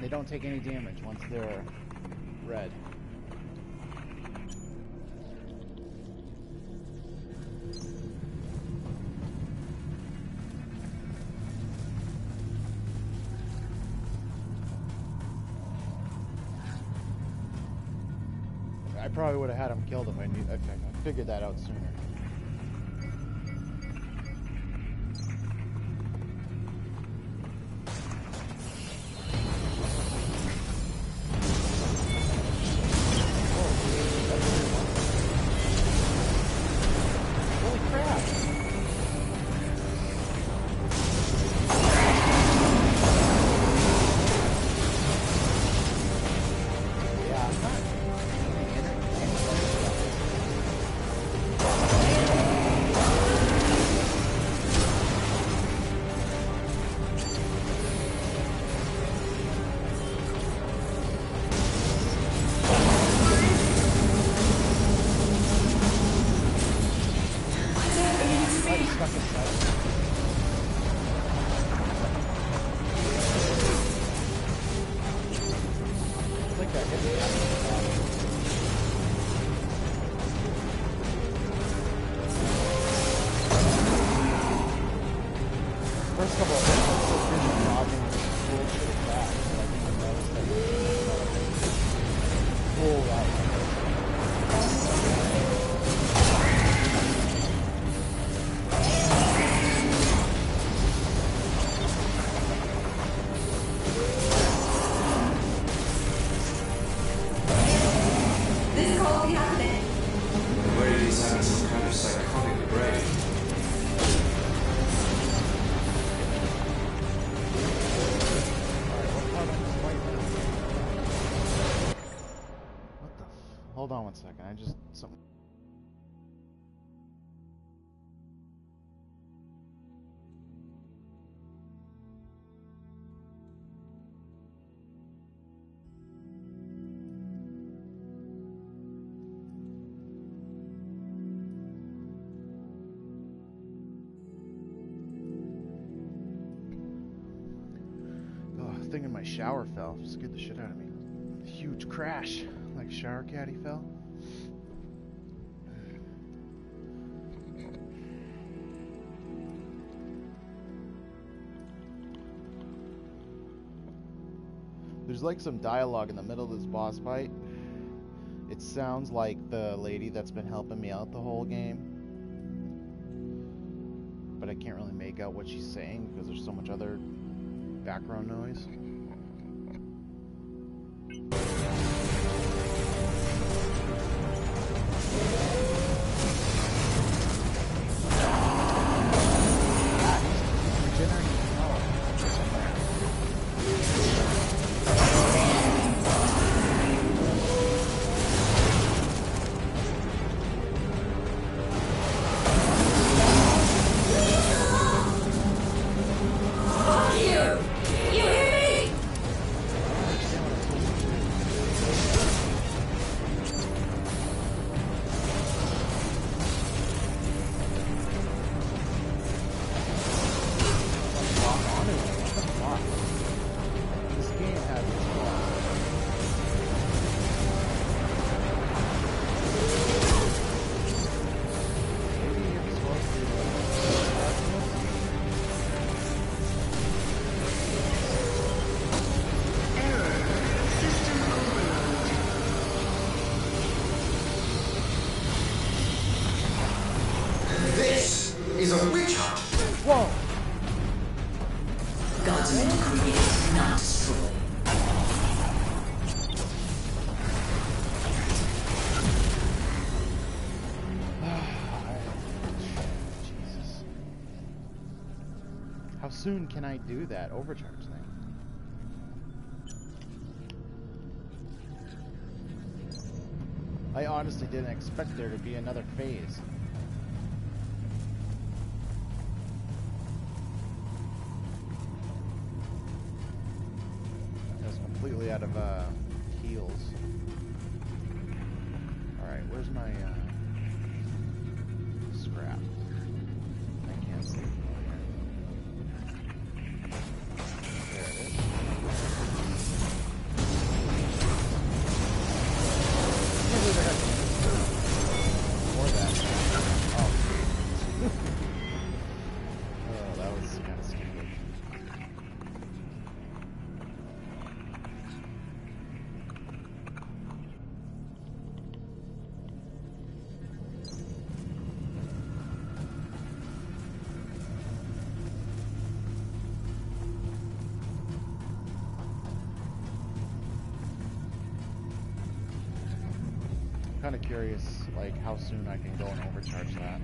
They don't take any damage once they're red. I probably would have had him killed if I knew. If I figured that out sooner. Something... Oh, thinking my shower fell. Scared the shit out of me. Huge crash. Like shower caddy fell. There's like some dialogue in the middle of this boss fight. It sounds like the lady that's been helping me out the whole game. But I can't really make out what she's saying because there's so much other background noise. soon can I do that overcharge thing? I honestly didn't expect there to be another phase. That's completely out of, uh, kind of curious, like, how soon I can go and overcharge that.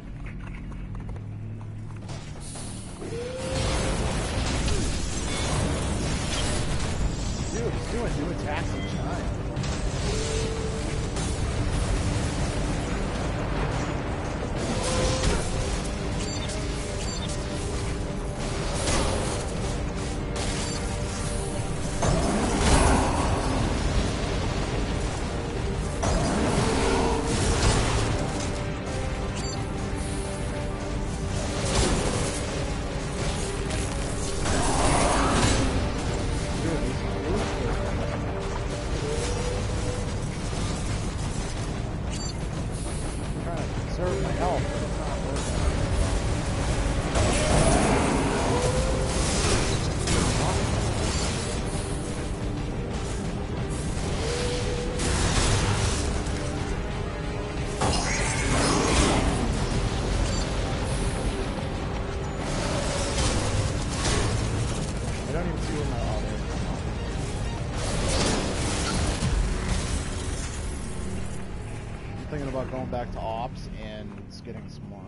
going back to ops and getting some more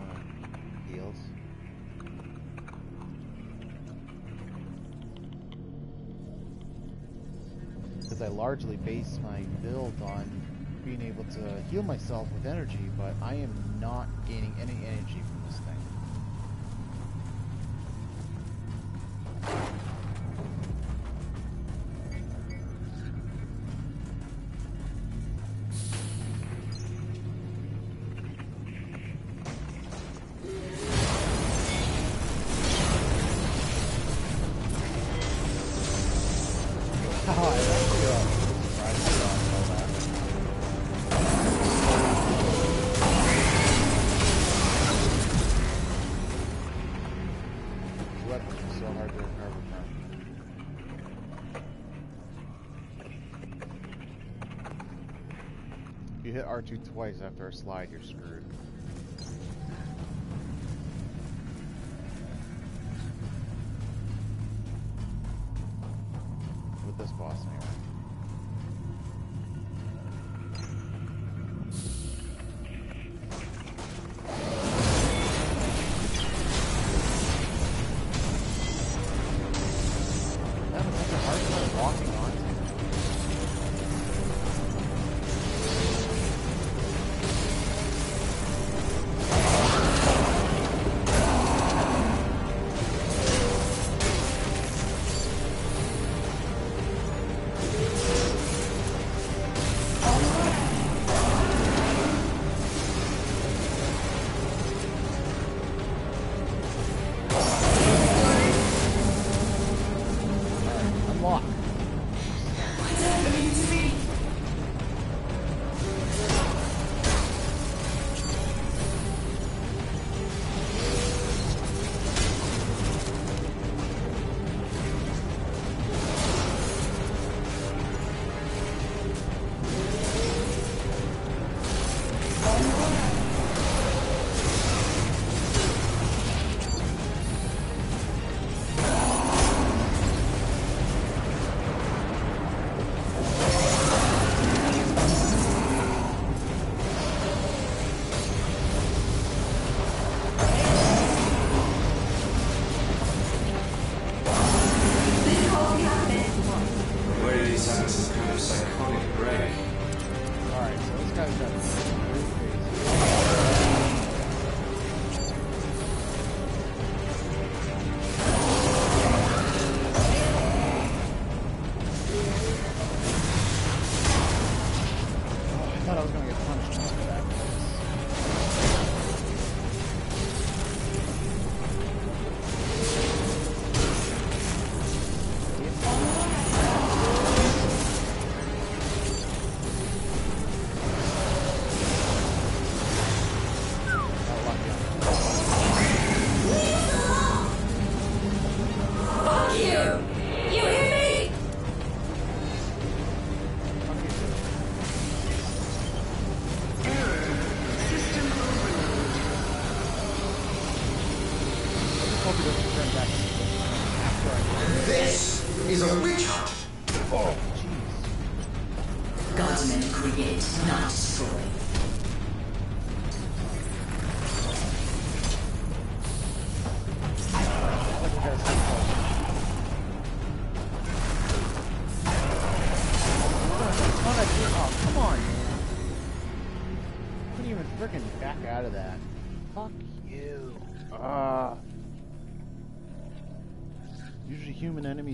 heals. Because I largely base my build on being able to heal myself with energy, but I am not gaining any energy R2 twice after a slide, you're screwed.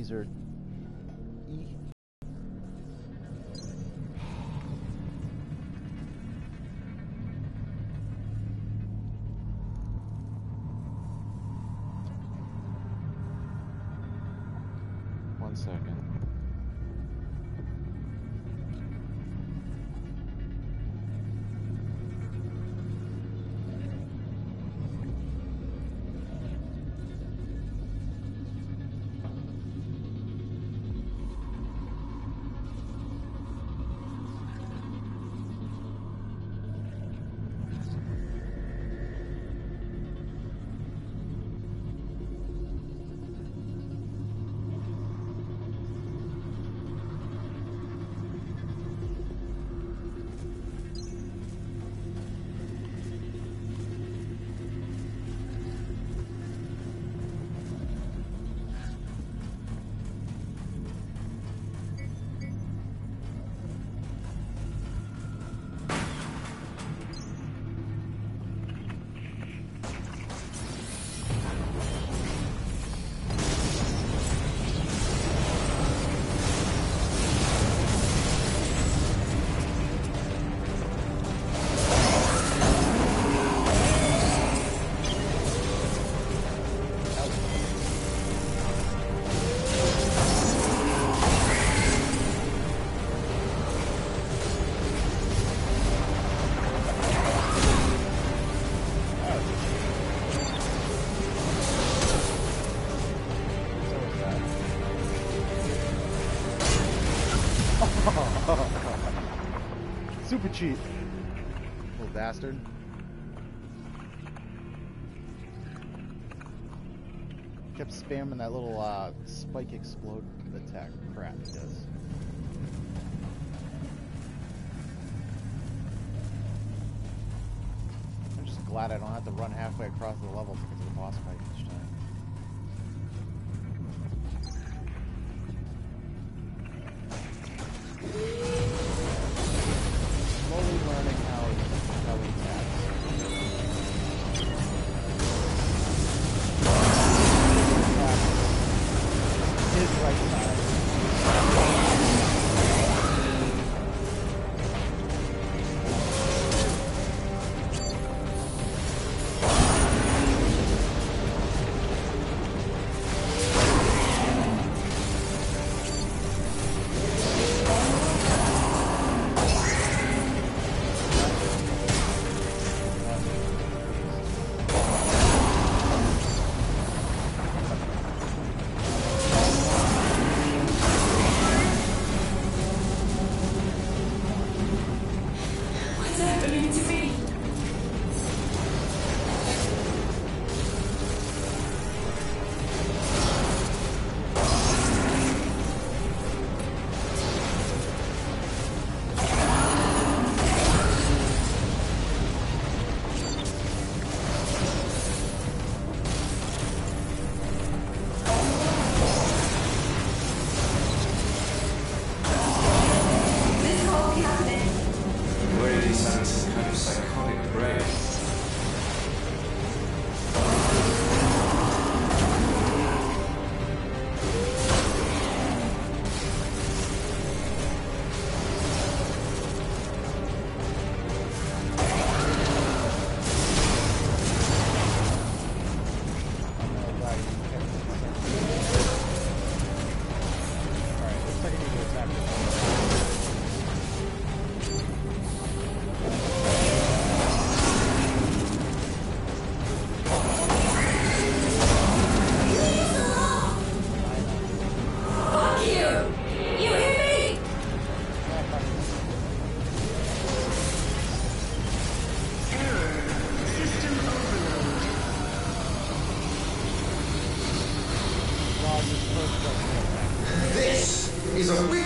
These are stupid cheat. Little bastard. Kept spamming that little, uh, Gods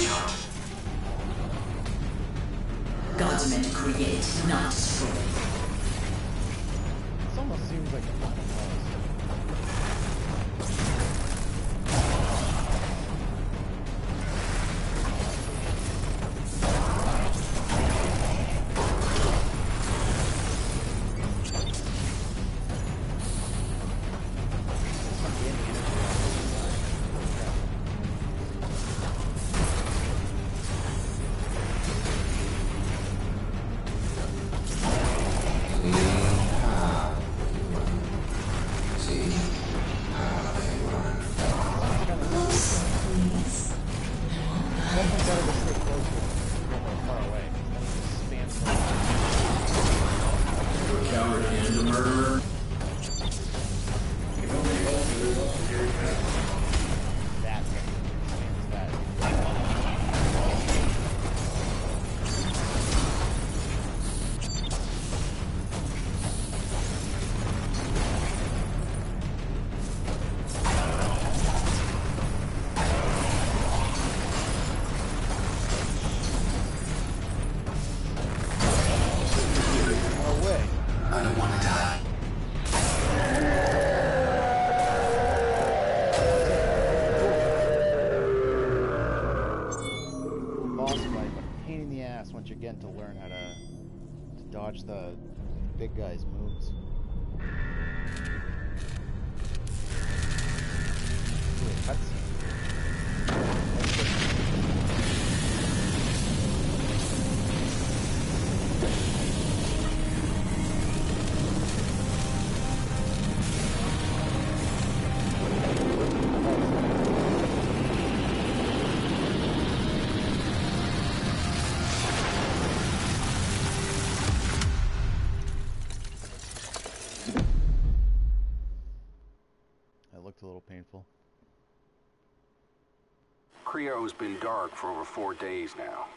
dark for over four days now.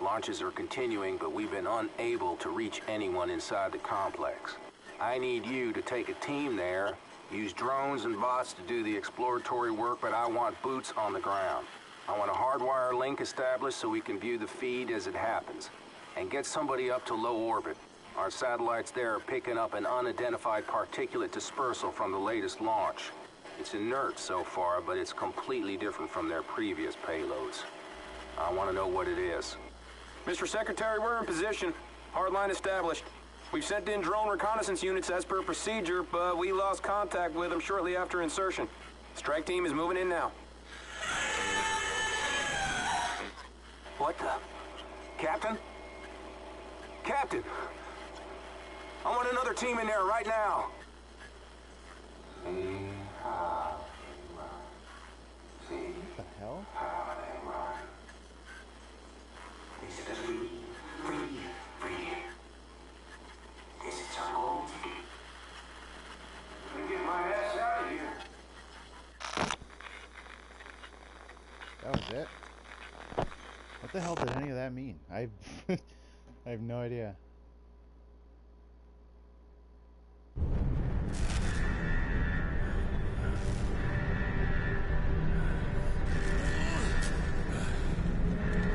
Launches are continuing, but we've been unable to reach anyone inside the complex. I need you to take a team there, use drones and bots to do the exploratory work, but I want boots on the ground. I want a hardwire link established so we can view the feed as it happens. And get somebody up to low orbit. Our satellites there are picking up an unidentified particulate dispersal from the latest launch. It's inert so far, but it's completely different from their previous payloads. I want to know what it is. Mr. Secretary, we're in position. Hardline established. We've sent in drone reconnaissance units as per procedure, but we lost contact with them shortly after insertion. Strike team is moving in now. What the? Captain? Captain! I want another team in there right now! What the hell? That was it? What the hell did any of that mean? I I have no idea.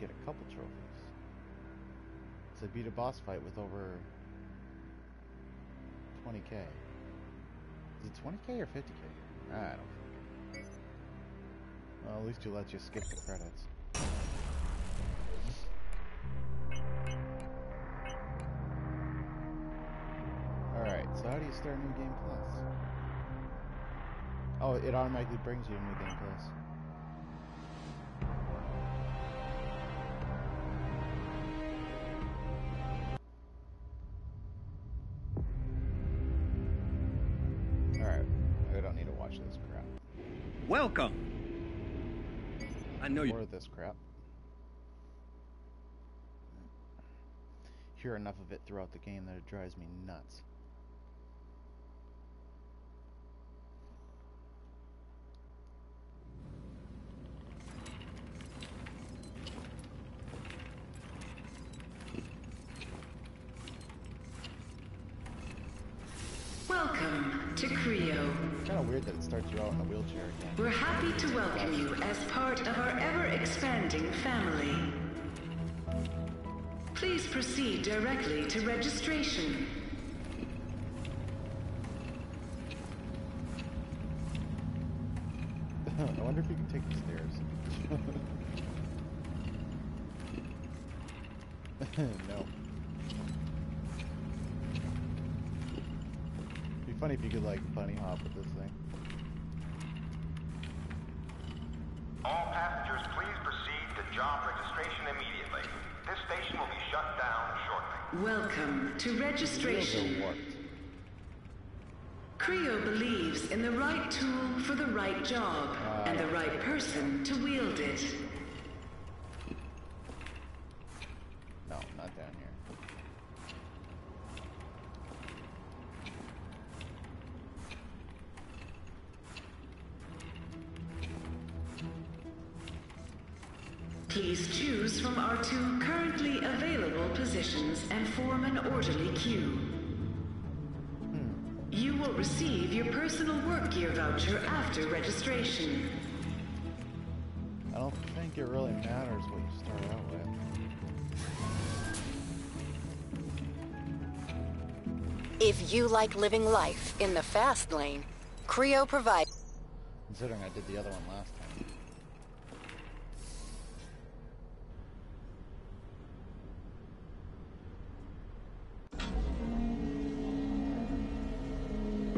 get a couple trophies. So beat a boss fight with over 20k. Is it 20k or 50k? I don't. Well, at least you let you skip the credits. Alright, so how do you start New Game Plus? Oh, it automatically brings you to New Game Plus. Welcome! I know you. More of this crap. Hear enough of it throughout the game that it drives me nuts. Welcome to Creo. It's kind of weird that it starts you out in a wheelchair again. We're happy to welcome you as part of our ever-expanding family. Please proceed directly to registration. I wonder if you can take the stairs. no. Be funny if you could like bunny hop with this thing. All passengers, please proceed to job registration immediately. This station will be shut down shortly. Welcome to registration. Creo believes in the right tool for the right job and the ah. right person to wield it. Positions and form an orderly queue. Hmm. You will receive your personal work gear voucher after registration. I don't think it really matters what you start out with. If you like living life in the fast lane, Creo provides. Considering I did the other one last time.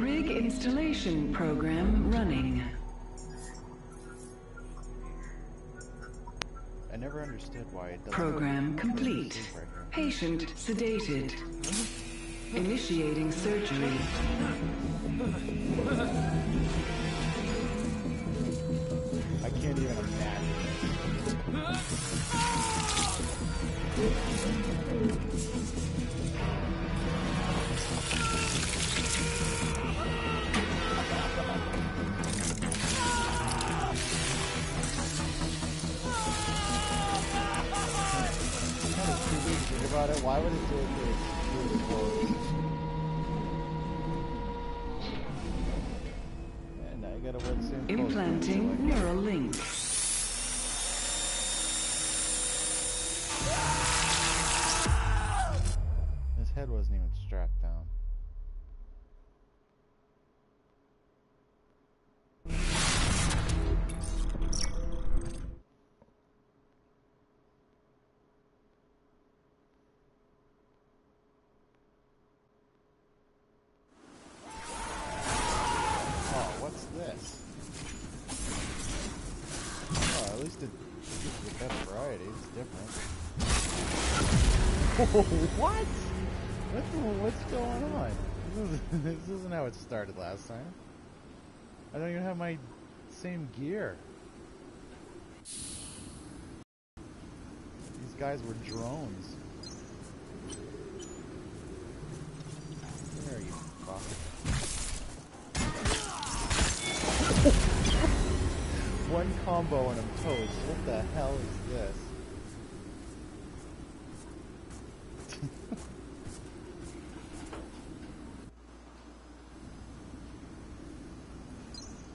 Rig installation program running. I never understood why it doesn't. Program complete. Patient sedated. Initiating surgery. I can't even imagine. what? What the, what's going on? This, is, this isn't how it started last time. I don't even have my same gear. These guys were drones. There you fuck. One combo and I'm toast. What the hell is this?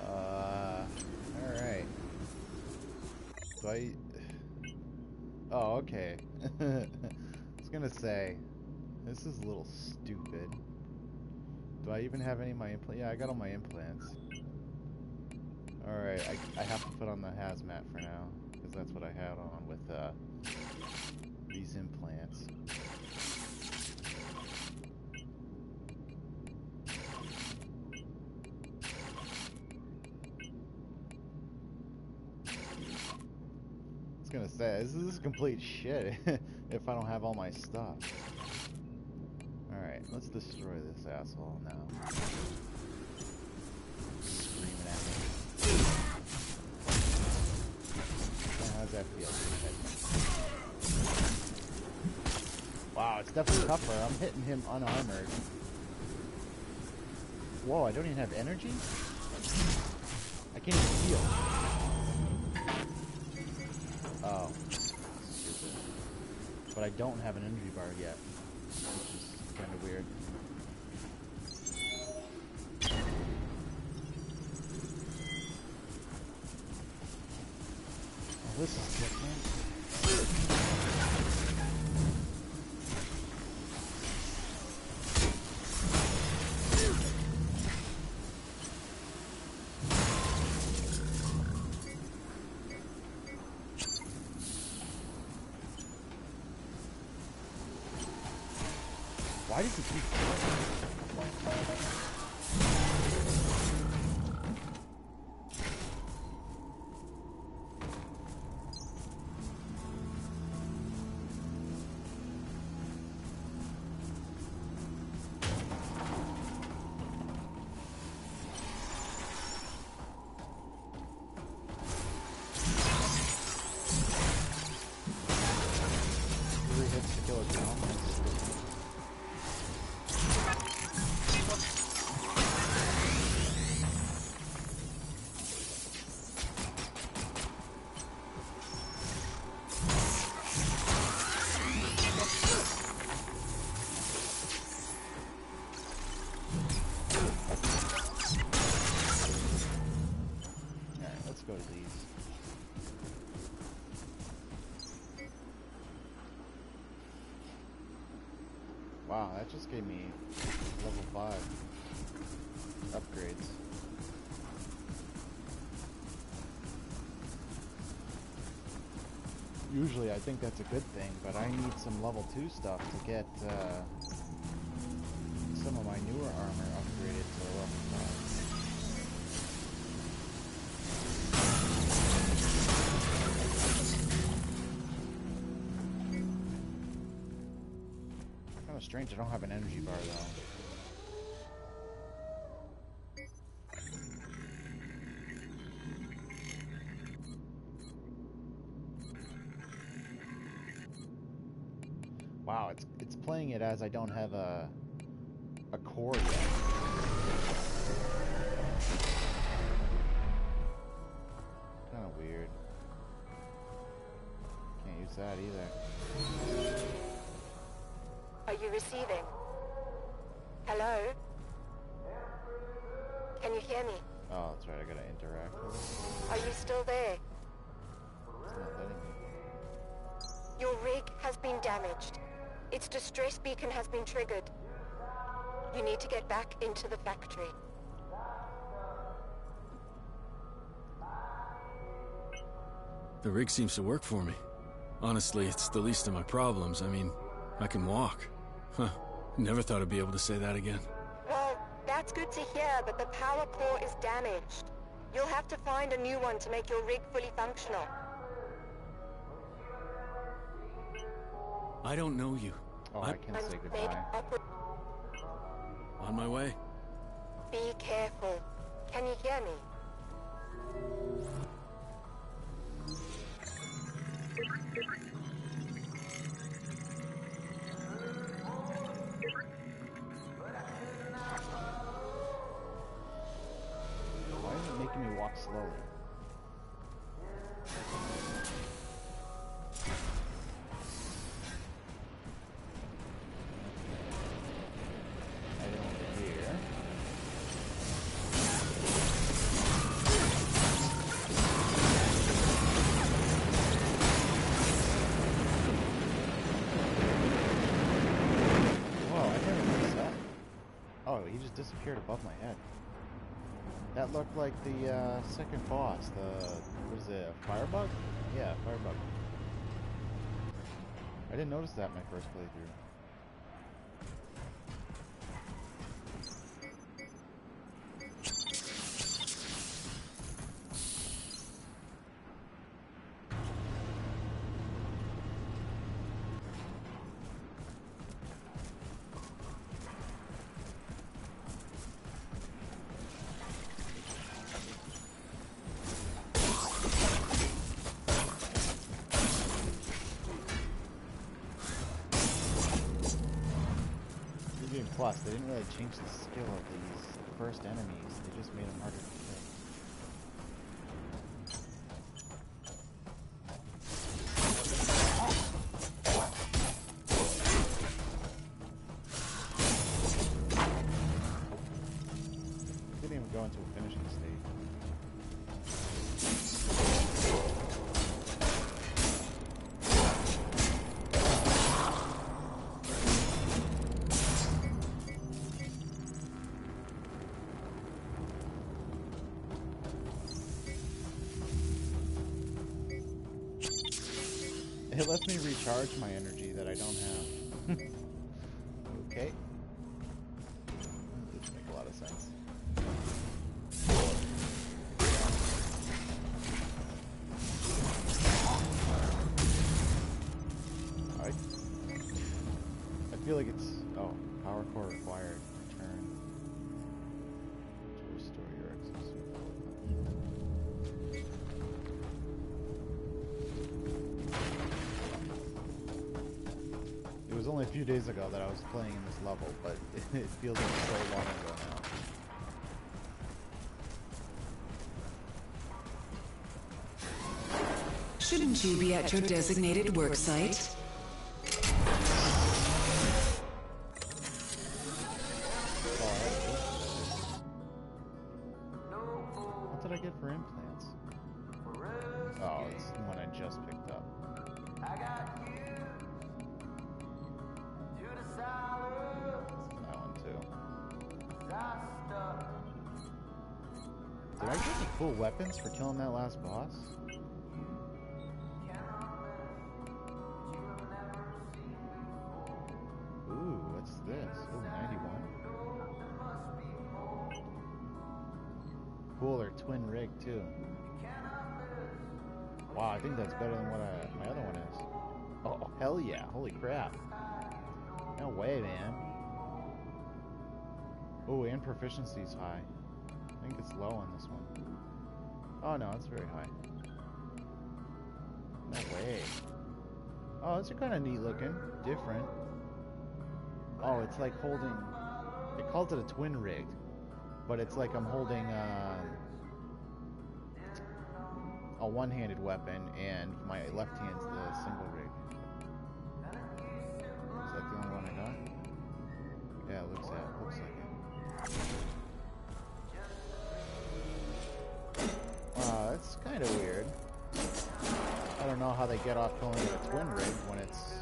uh, alright. Do I... Oh, okay. I was gonna say, this is a little stupid. Do I even have any of my implants? Yeah, I got all my implants. Alright, I, I have to put on the hazmat for now. Because that's what I had on with uh, these implants. I was gonna say, this is complete shit if I don't have all my stuff. Alright, let's destroy this asshole now. Screaming at me. How does that feel? Wow, it's definitely tougher. I'm hitting him unarmored. Whoa, I don't even have energy? I can't even heal. Oh. But I don't have an energy bar yet, which is kind of weird. Oh, this is Thank you. That just gave me level 5 upgrades. Usually I think that's a good thing, but I need some level 2 stuff to get uh, strange I don't have an energy bar though. Wow, it's it's playing it as I don't have a a core yet. Kind of weird. Can't use that either. Can you hear me? Oh, that's right. I gotta interact. with it. Are you still there? It's not letting. Your rig has been damaged. Its distress beacon has been triggered. You need to get back into the factory. The rig seems to work for me. Honestly, it's the least of my problems. I mean, I can walk. Huh. Never thought I'd be able to say that again. Well, that's good to hear, but the power core is damaged. You'll have to find a new one to make your rig fully functional. I don't know you. Oh, I can say goodbye. On my way. Be careful. Can you hear me? Disappeared above my head. That looked like the uh, second boss, the, what is it, a firebug? Yeah, firebug. I didn't notice that in my first playthrough. Plus, they didn't really change the skill of these first enemies. They just made them harder to lets me recharge my energy that I don't have. Only a few days ago that I was playing in this level, but it, feels like so long ago now. Shouldn't you be at your designated work too. Wow, I think that's better than what I, my other one is. Oh, hell yeah. Holy crap. No way, man. Oh, and proficiency's high. I think it's low on this one. Oh, no, it's very high. No way. Oh, these are kind of neat looking. Different. Oh, it's like holding... It calls it a twin rig. But it's like I'm holding uh, a one-handed weapon and my left hand's the single rig. Is that the only one I got? Yeah, it looks, yeah, it looks like it. Uh, that's kind of weird. I don't know how they get off calling it a twin rig when it's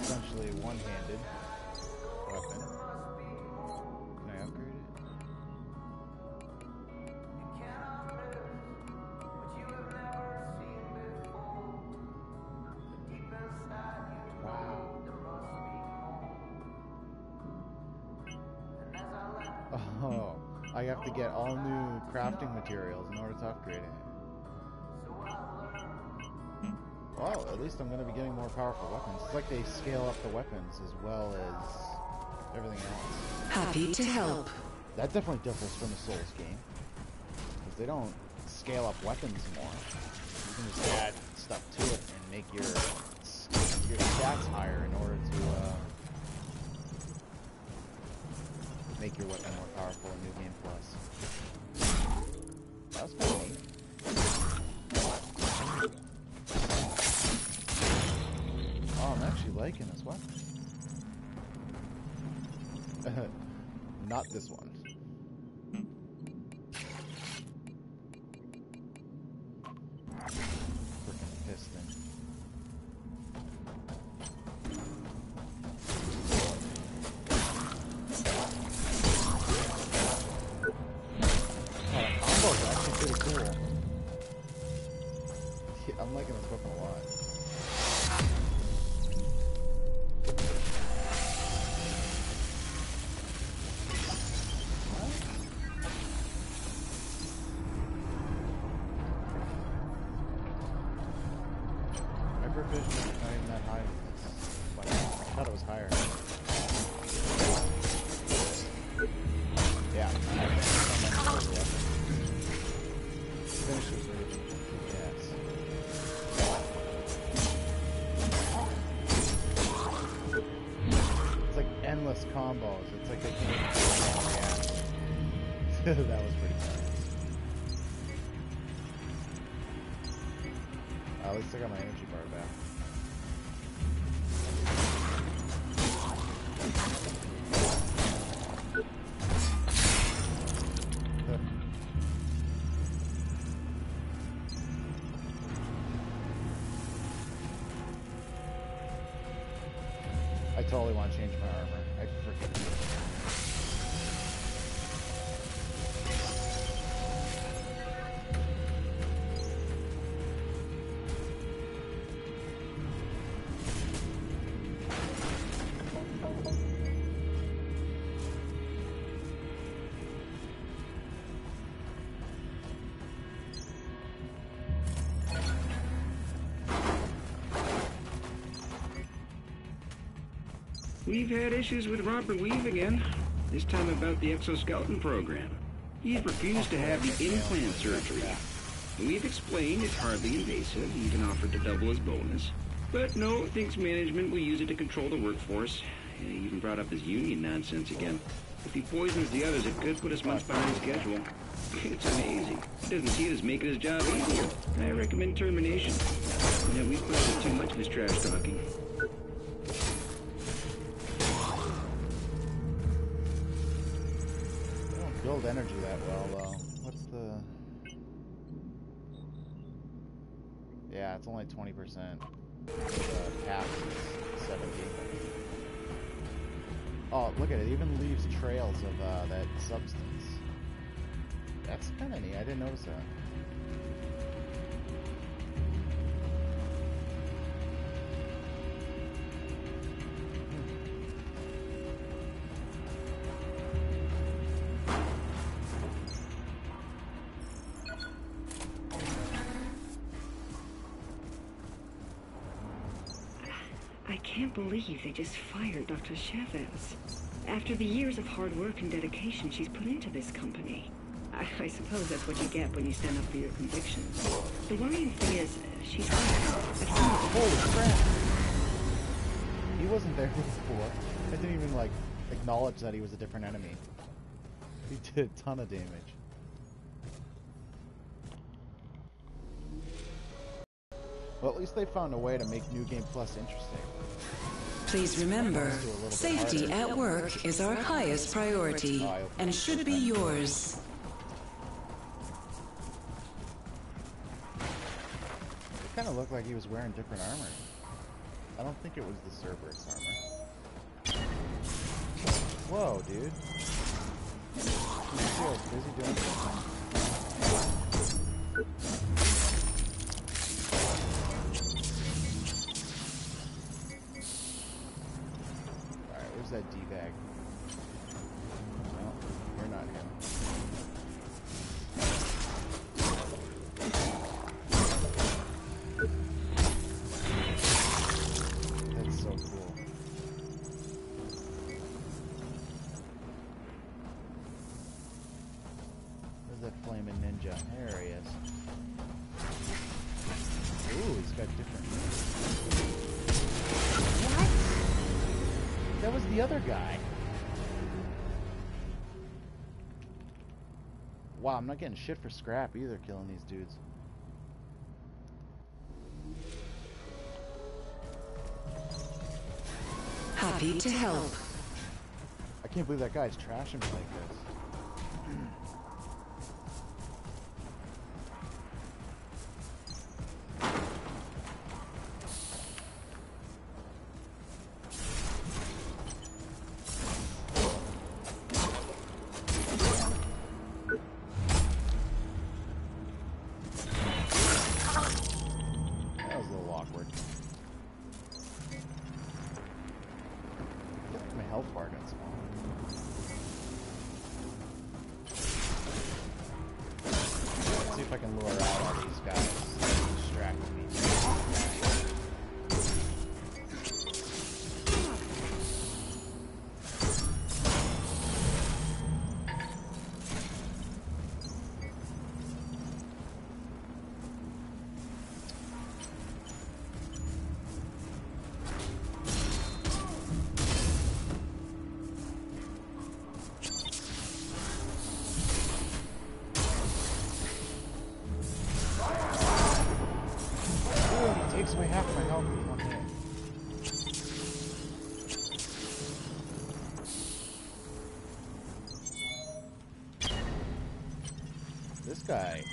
essentially one-handed crafting materials in order to upgrade it. Well, at least I'm going to be getting more powerful weapons. It's like they scale up the weapons as well as everything else. Happy to help. That definitely differs from a Souls game. Because they don't scale up weapons more. You can just add stuff to it and make your your stats higher in order to uh, make your weapon more powerful in New Game Plus. Of neat. Oh, I'm actually liking this weapon. Not this one. Got my energy bar back. I totally want to change my armor. We've had issues with Robert Weave again. This time about the exoskeleton program. He's refused to have the implant surgery. We've explained it's hardly invasive, even offered to double his bonus. But no, thinks management will use it to control the workforce. He even brought up his union nonsense again. If he poisons the others, it could put us months behind schedule. It's amazing. He doesn't see it as making his job easier. I recommend termination. Know, we've put too much of his trash talking. Yeah, it's only 20%. The cap is 70. Oh, look at it. It even leaves trails of uh, that substance. That's kind of neat. I didn't notice that. Can't believe they just fired Dr. Chavez. After the years of hard work and dedication she's put into this company. I, I suppose that's what you get when you stand up for your convictions. The worrying thing is, uh, she's Holy crap! He wasn't there before. I didn't even, like, acknowledge that he was a different enemy. He did a ton of damage. Well, at least they found a way to make New Game Plus interesting. Please remember, safety at work is our highest priority and should be yours. It kind of looked like he was wearing different armor. I don't think it was the Cerberus armor. Whoa, dude. He's busy doing something? I'm not getting shit for scrap either killing these dudes. Happy to help. I can't believe that guy's trashing me like guy.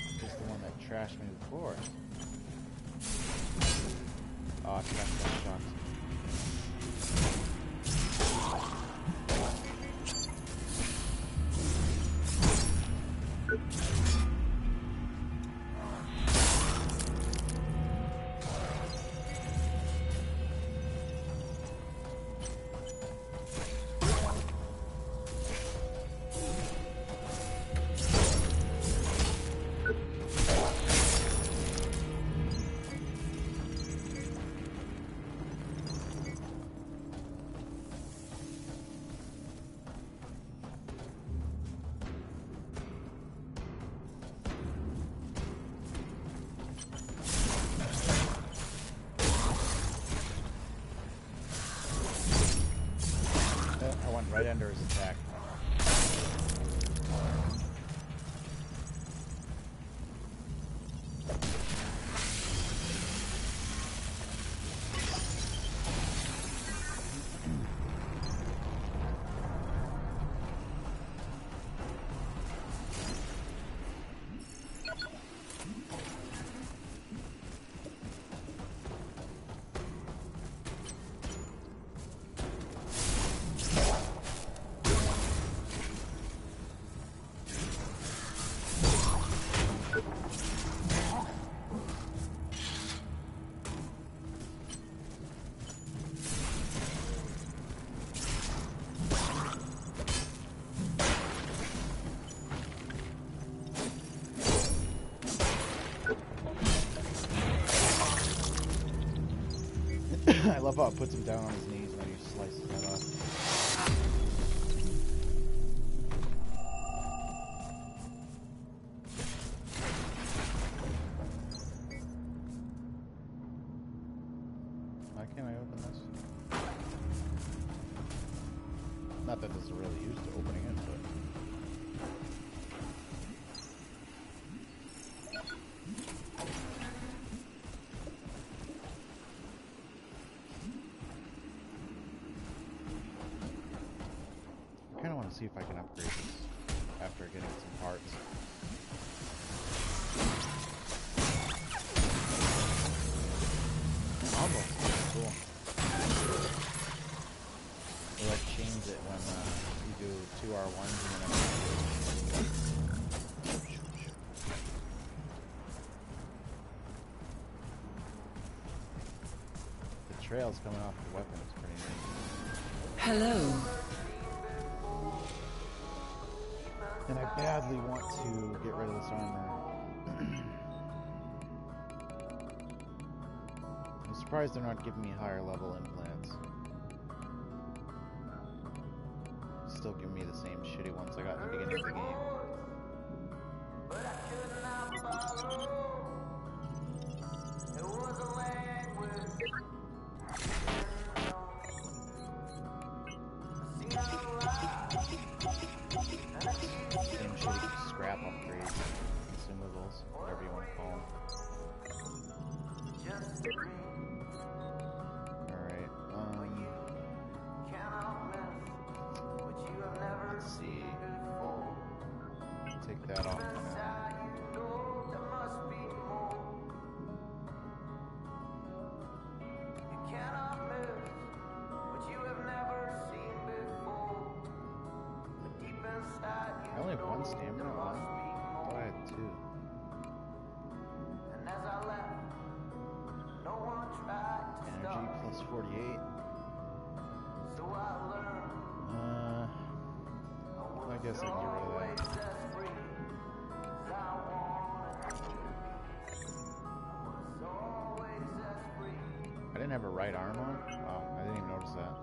I love how it puts him down on his see if I can upgrade this after getting some parts. Uh, the trail's coming off the weapon is pretty neat. Hello, I'm surprised they're not giving me higher level input. guess I can get rid of that. I didn't have a right arm on? Oh, I didn't even notice that.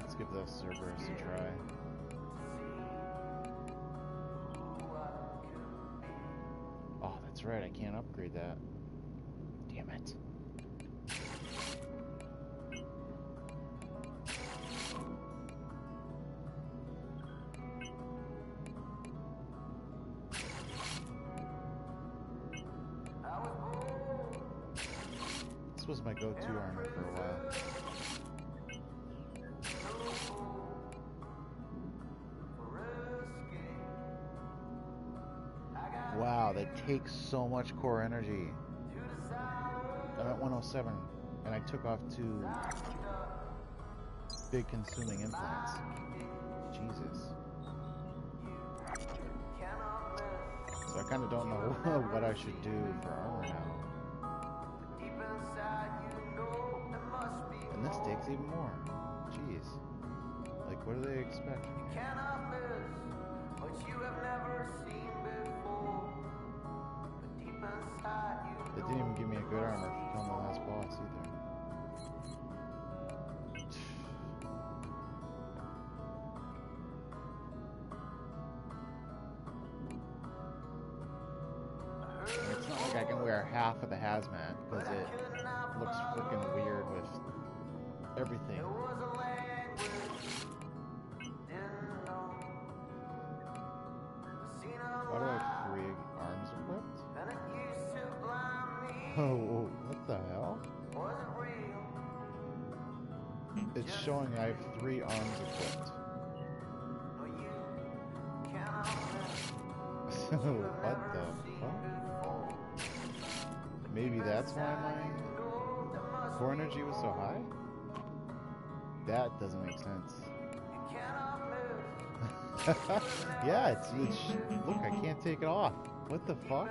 Let's give this Cerberus a try. Oh, that's right, I can't upgrade that. Was my go-to armor for a while. Wow, that takes so much core energy. I'm at 107, and I took off two big consuming implants. Jesus. So I kind of don't know what I should do for armor now. Takes even more. Jeez. Like, what do they expect? from me? They didn't even give me a good armor for killing the last boss either. It's not like I can wear half of the hazmat Oh, what the hell? It's showing I have three arms equipped. So, what the fuck? Maybe that's why my core energy was so high? That doesn't make sense. yeah, it's, it's look, I can't take it off. What the fuck?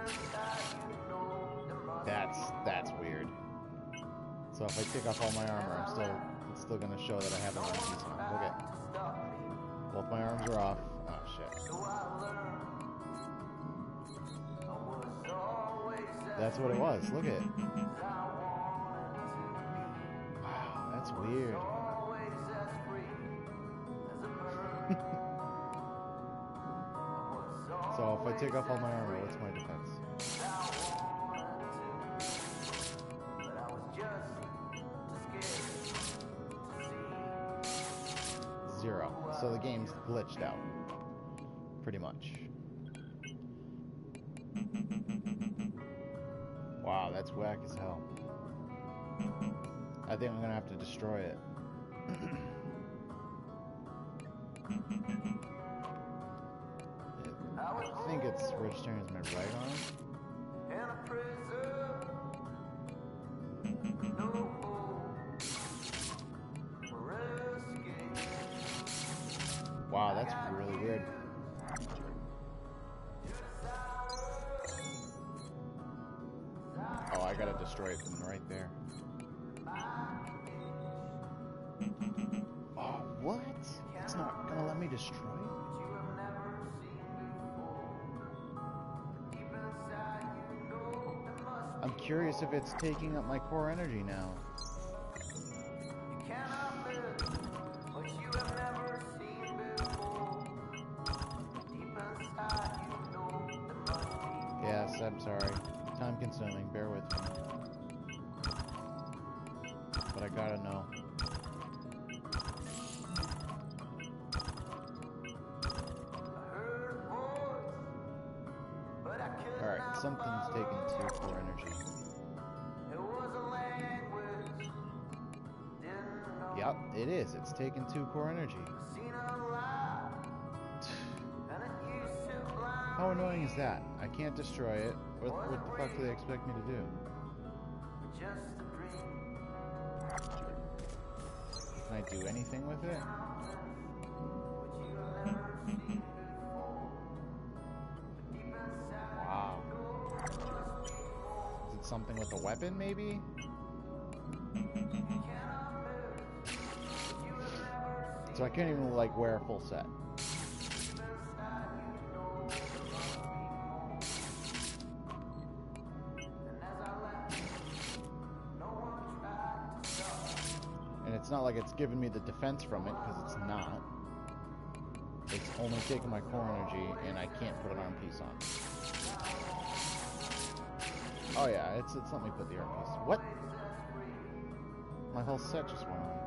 So if I take off all my armor, I'm still it's still gonna show that I have one piece on. Look at both my arms are off. Oh shit. That's what it was. Look at it. Wow, that's weird. so if I take off all my armor, what's my defense? So the game's glitched out. Pretty much. Wow, that's whack as hell. I think I'm gonna have to destroy it. I think it's registering as my right arm. Really. Oh, I gotta destroy it from right there. Oh, what? It's not gonna let me destroy it? I'm curious if it's taking up my core energy now. Consuming, bear with me. But I gotta know. Alright, something's taking two core energy. Yep, it is. It's taking two core energy. How annoying is that? I can't destroy it. What, what the fuck do they expect me to do? Can I do anything with it? Wow. Is it something with a weapon, maybe? So I can't even, like, wear a full set. Like it's giving me the defense from it, because it's not. It's only taking my core energy, and I can't put an arm piece on. Oh yeah, it's it's let me put the arm piece. What? My whole set just went on.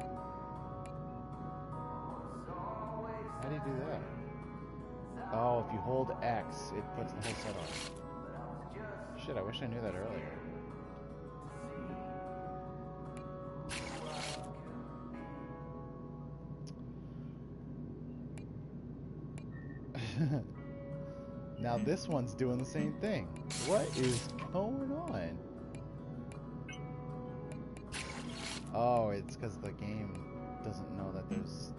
How do you do that? Oh, if you hold X, it puts the whole set on. Shit, I wish I knew that earlier. now this one's doing the same thing. What is going on? Oh, it's because the game doesn't know that there's...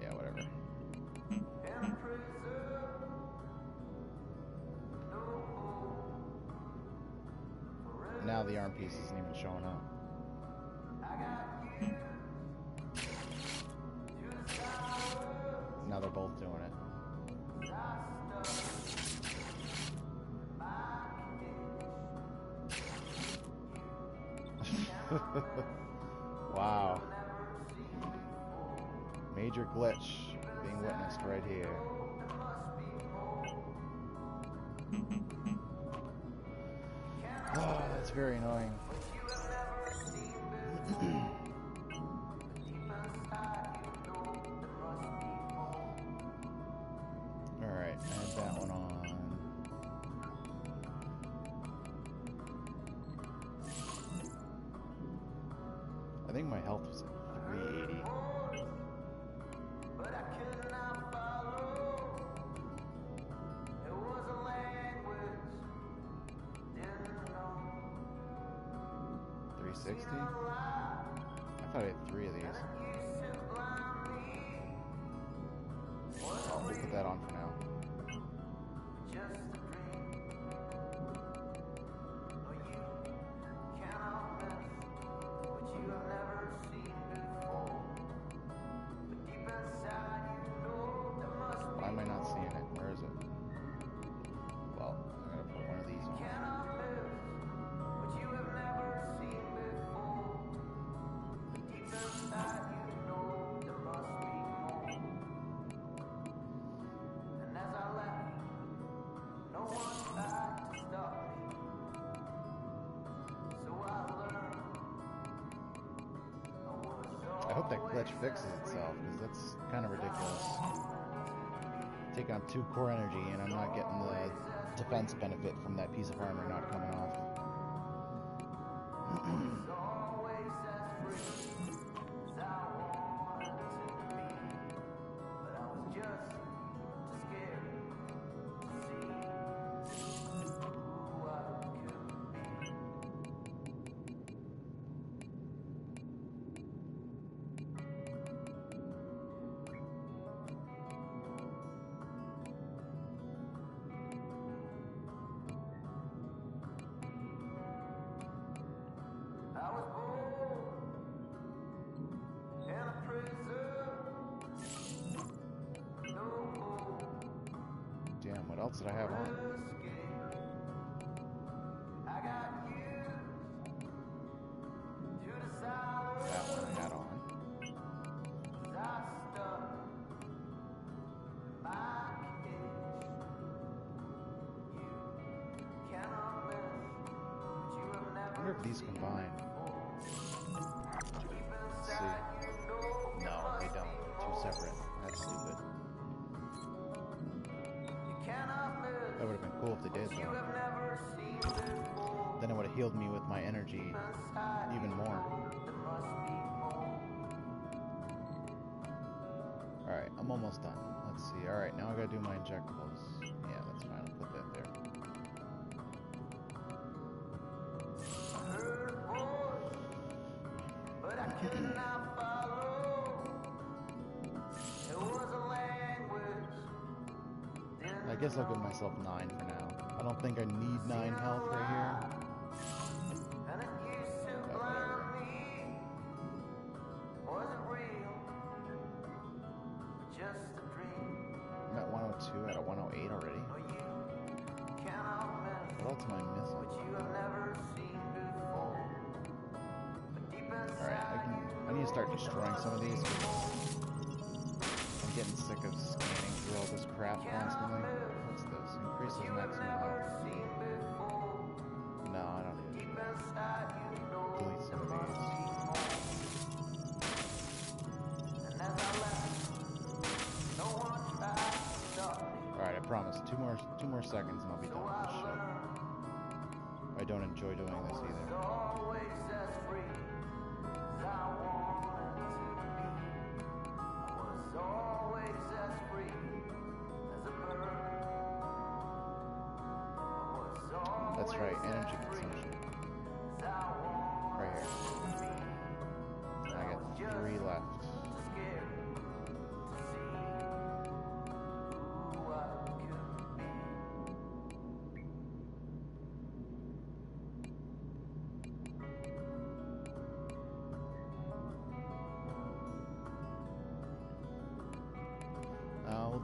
Yeah, whatever. Now the arm piece isn't even showing up. Now they're both doing it. wow. Major glitch being witnessed right here. Oh, that's very annoying. glitch fixes itself, because that's kind of ridiculous. Taking up two core energy, and I'm not getting the defense benefit from that piece of armor not coming off. What else did I have on? Healed me with my energy even more. Alright, I'm almost done. Let's see. Alright, now I gotta do my injectables. Yeah, that's fine. I'll put that there. I guess I'll give myself nine for now. I don't think I need nine health right here. More seconds and I'll be done with this shit. I don't enjoy doing this either. That's right, energy consumption.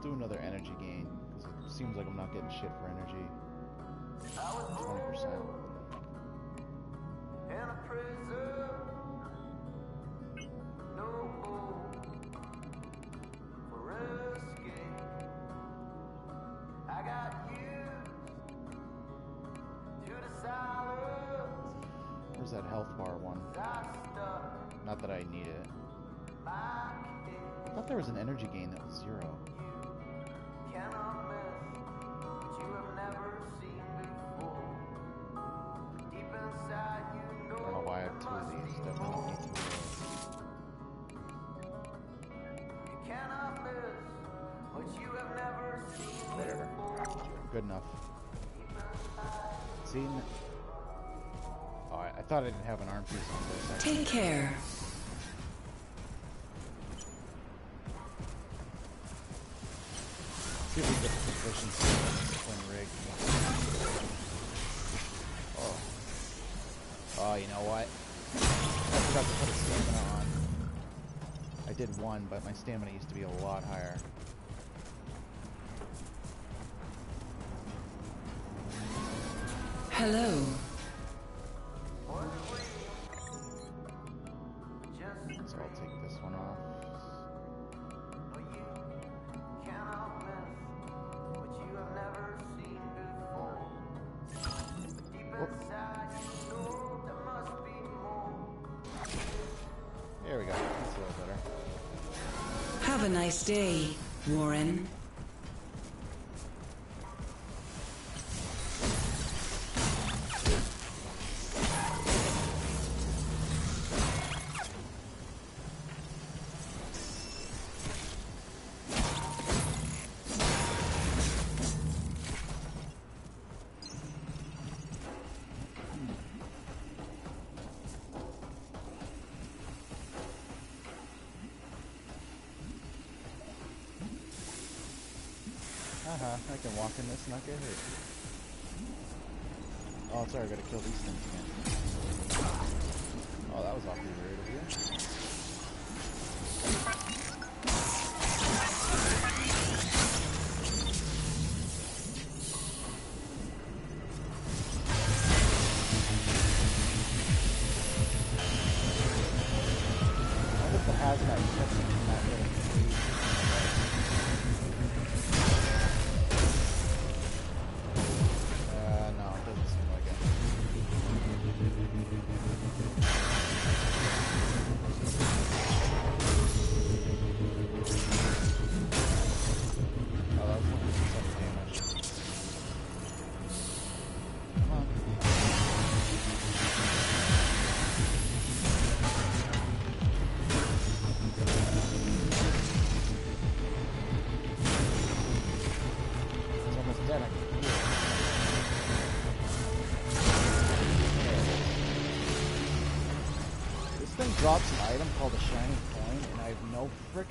Do another energy gain, because it seems like I'm not getting shit for energy. 20%. Where's that health bar one? Not that I need it. I thought there was an energy gain that was zero. Good enough. Oh, I, thought I didn't have an arm piece on for a second. Take care. See if we get the proficiency on this twin rig. Oh. Oh, you know what? I forgot to put a stamina on. I did one, but my stamina used to be a lot higher. Hello. So I'll take this one off. There we go. That's a little better. Have a nice day, Warren. Can walk in this and not get hurt. Oh, sorry, I gotta kill these things again. Oh, that was awfully rude of you.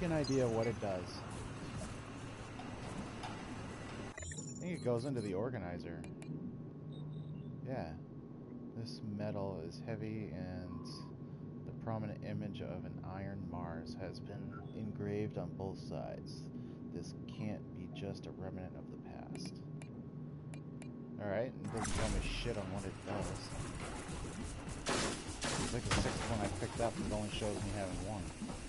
Freaking idea what it does. I think it goes into the organizer. Yeah. This metal is heavy, and the prominent image of an iron Mars has been engraved on both sides. This can't be just a remnant of the past. Alright, it doesn't tell me shit on what it does. It's like the sixth one I picked up and it only shows me having one.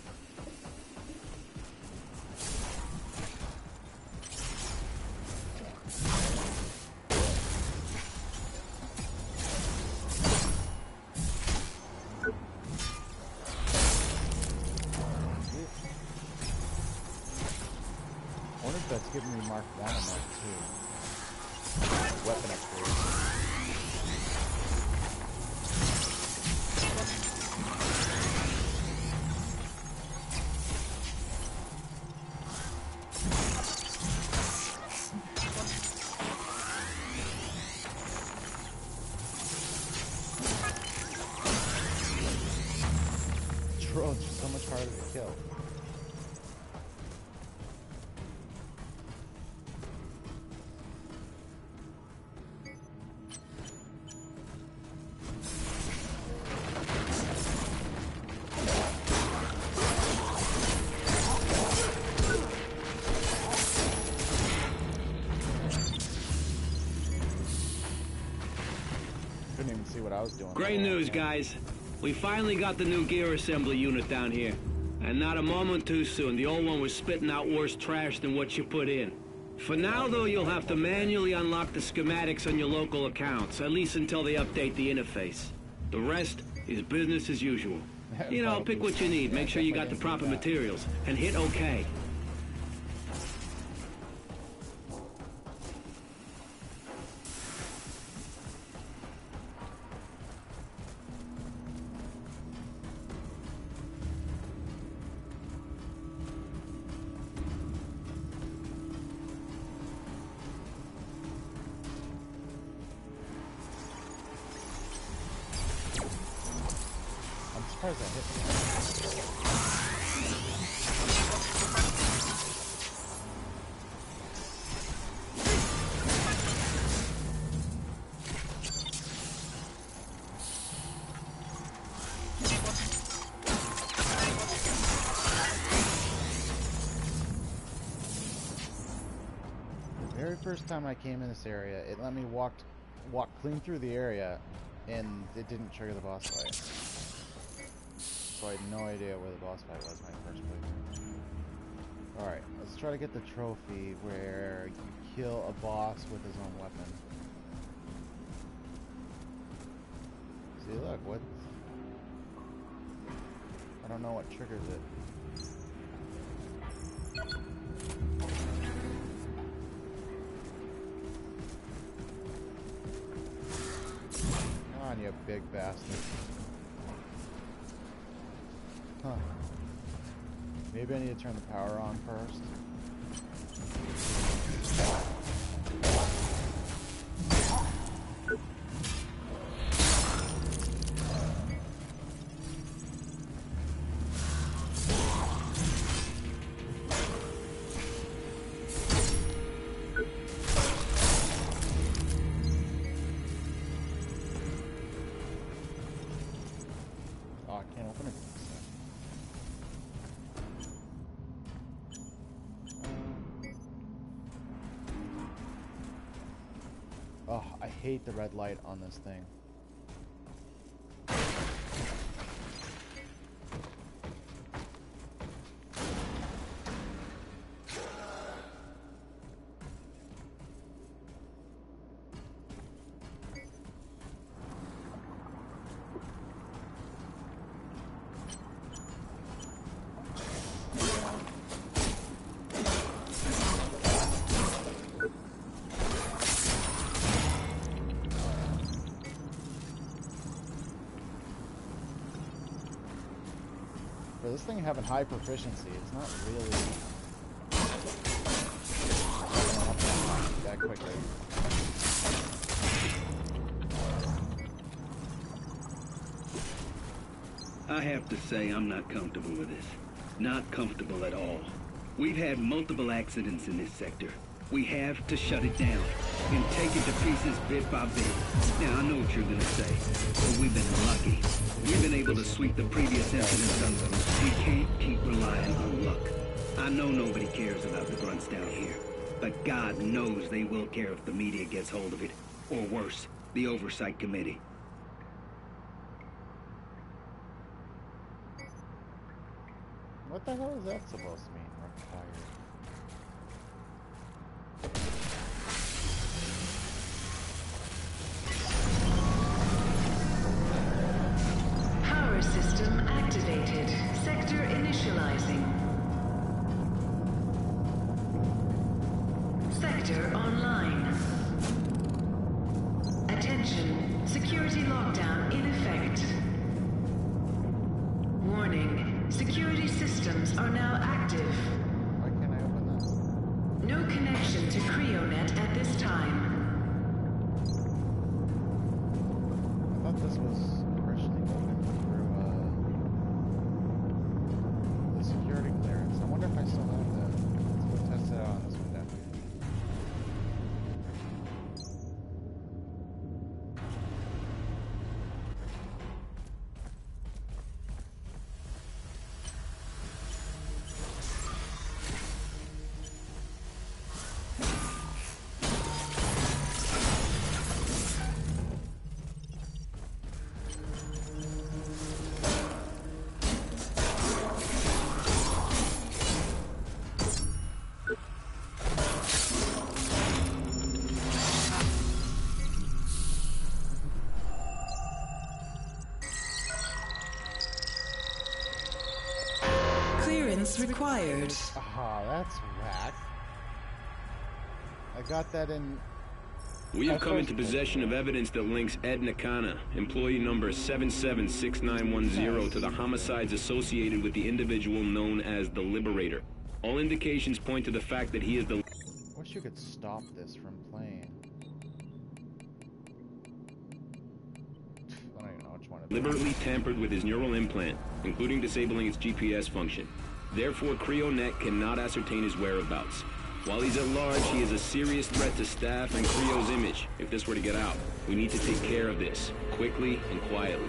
What I was doing. Great news, guys. We finally got the new gear assembly unit down here. And not a moment too soon. The old one was spitting out worse trash than what you put in. For now, though, you'll have to manually unlock the schematics on your local accounts, at least until they update the interface. The rest is business as usual. You know, pick what you need, make sure you got the proper materials, and hit OK. I hit The very first time I came in this area, it let me walk walk clean through the area, and it didn't trigger the boss fight. I had no idea where the boss fight was my first playthrough. Alright, let's try to get the trophy where you kill a boss with his own weapon. See, look, what? I don't know what triggers it. Come on, you big bastard. Huh. Maybe I need to turn the power on first. Hate the red light on this thing. Having high proficiency, it's not really that quickly. I have to say I'm not comfortable with this. Not comfortable at all. We've had multiple accidents in this sector. We have to shut it down and take it to pieces bit by bit. Now, I know what you're gonna say, but we've been lucky. We've been able to sweep the previous incidents under them. We can't keep relying on luck. I know nobody cares about the grunts down here, but God knows they will care if the media gets hold of it. Or worse, the Oversight Committee. What the hell is that supposed to mean? Required. Clearance required. Ah, that's whack. I got that in. We have come into possession of evidence that links Ed Nakana, employee number 776910, to the homicides associated with the individual known as the Liberator. All indications point to the fact that he is the I wish you could stop this from playing. I don't even know which one. it is. deliberately tampered with his neural implant, including disabling its GPS function. Therefore, CreoNet cannot ascertain his whereabouts. While he's at large, he is a serious threat to staff and Creo's image, if this were to get out. We need to take care of this, quickly and quietly.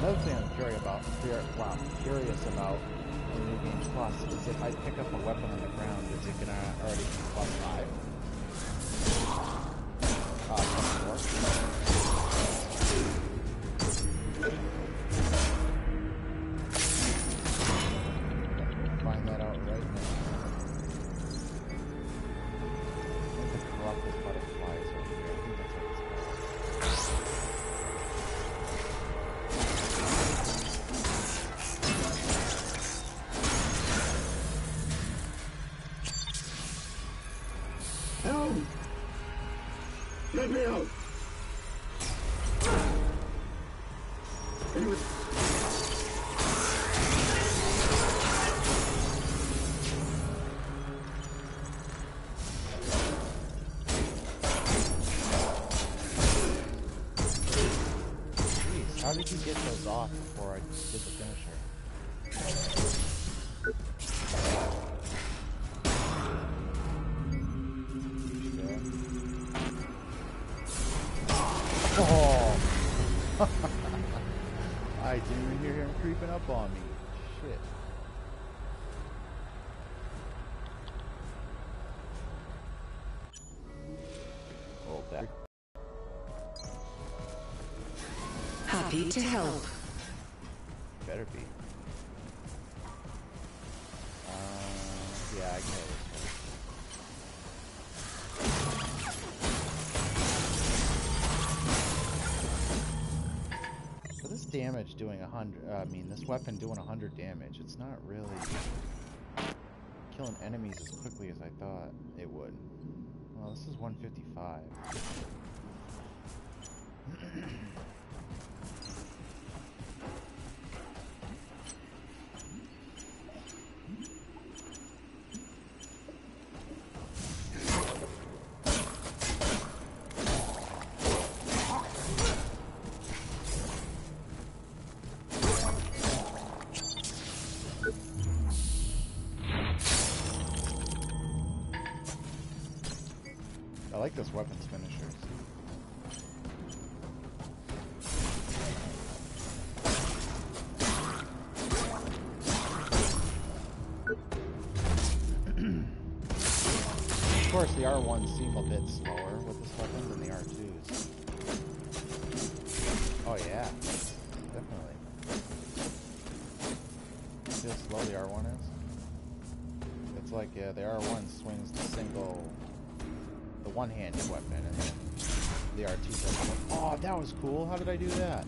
Another thing I'm curious about, well, I'm curious about in New Game Plus is if I pick up a weapon on the ground, is it gonna already plus 5? Uh, plus 4? Happy to help. Better be. Uh, yeah, I can damage doing a hundred, uh, I mean, this weapon doing a hundred damage, it's not really killing enemies as quickly as I thought it would. Well, this is 155. I like this weapons finishers. The one-handed weapon, and then the R2. Oh, that was cool. How did I do that?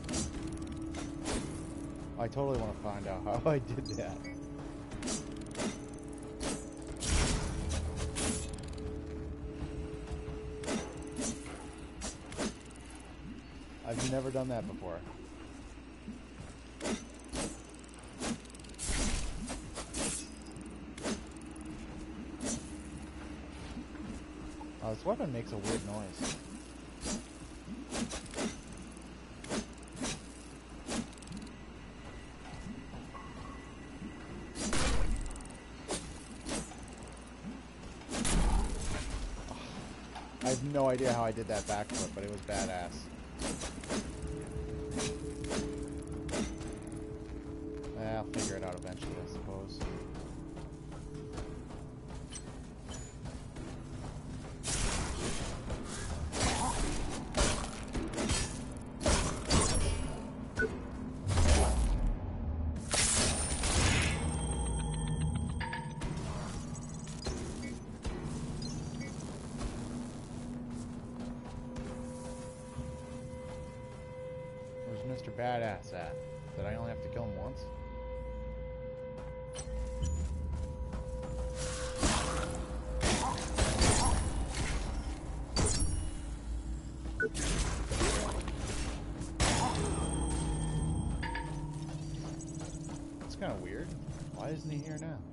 I totally want to find out how I did that. I've never done that before. Oh, this weapon makes a weird noise. I have no idea how I did that backflip, but it was badass. Isn't he here now?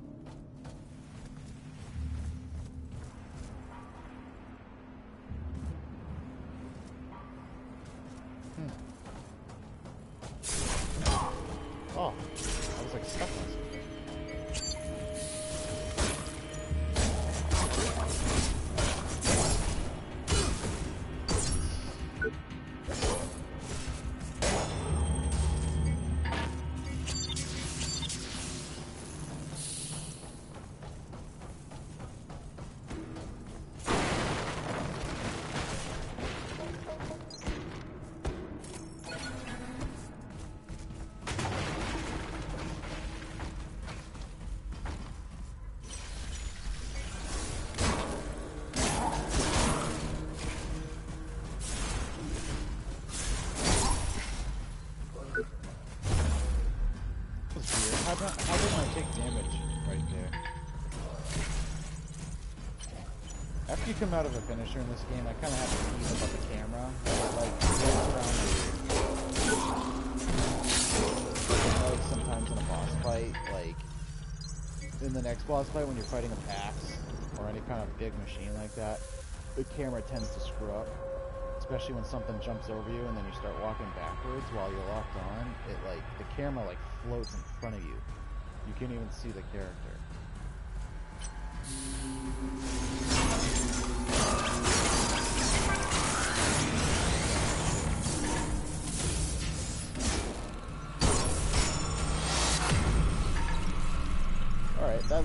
You come out of a finisher in this game, I kind of have to ease about the camera. Like, around. Like, sometimes in a boss fight, like, in the next boss fight when you're fighting a Pax, or any kind of big machine like that, the camera tends to screw up. Especially when something jumps over you and then you start walking backwards while you're locked on, it like, the camera like floats in front of you. You can't even see the character.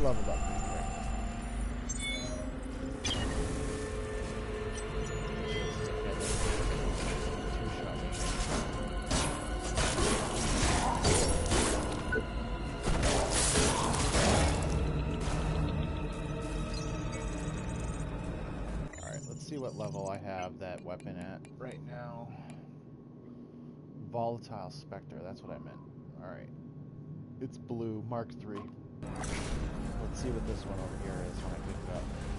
Leveled up pretty quick. Alright, let's see what level I have that weapon at right now. Volatile Spectre, that's what I meant. Alright. It's blue, Mark III. Let's see what this one over here is when I pick it up.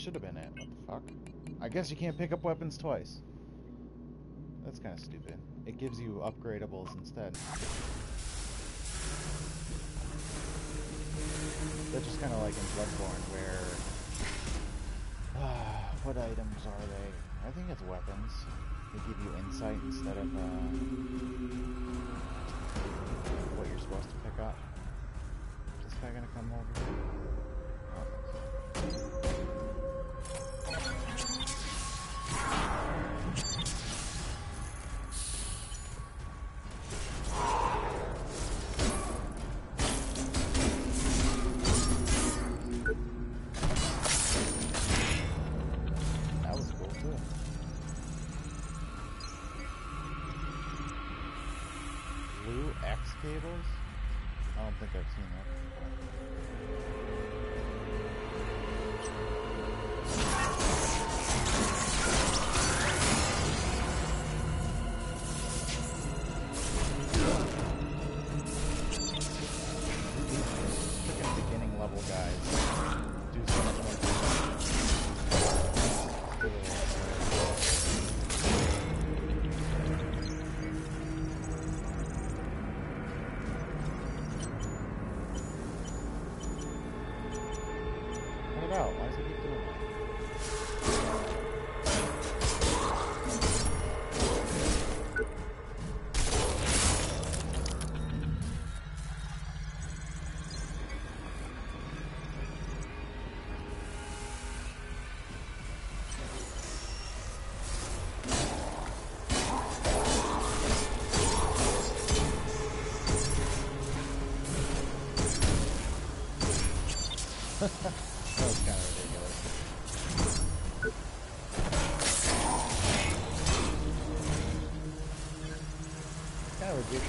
Should have been it. What the fuck? I guess you can't pick up weapons twice. That's kind of stupid. It gives you upgradables instead. That's just kind of like in Bloodborne, where... what items are they? I think it's weapons. They give you insight instead of uh, what you're supposed to pick up. Is this guy gonna come over here?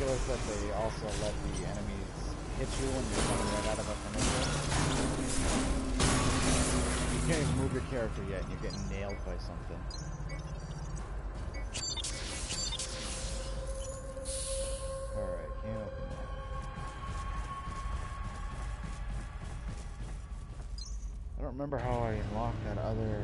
Ridiculous that they also let the enemies hit you when you're coming right out of a flamingo. You can't even move your character yet, and you're getting nailed by something. Alright, can't open that. I don't remember how I unlocked that other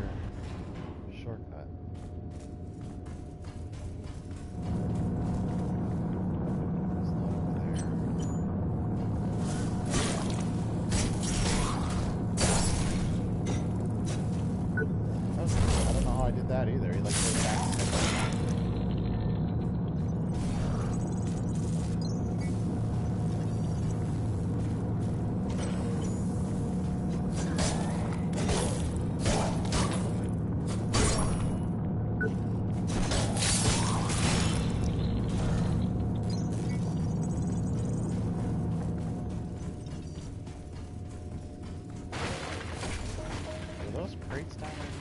those crates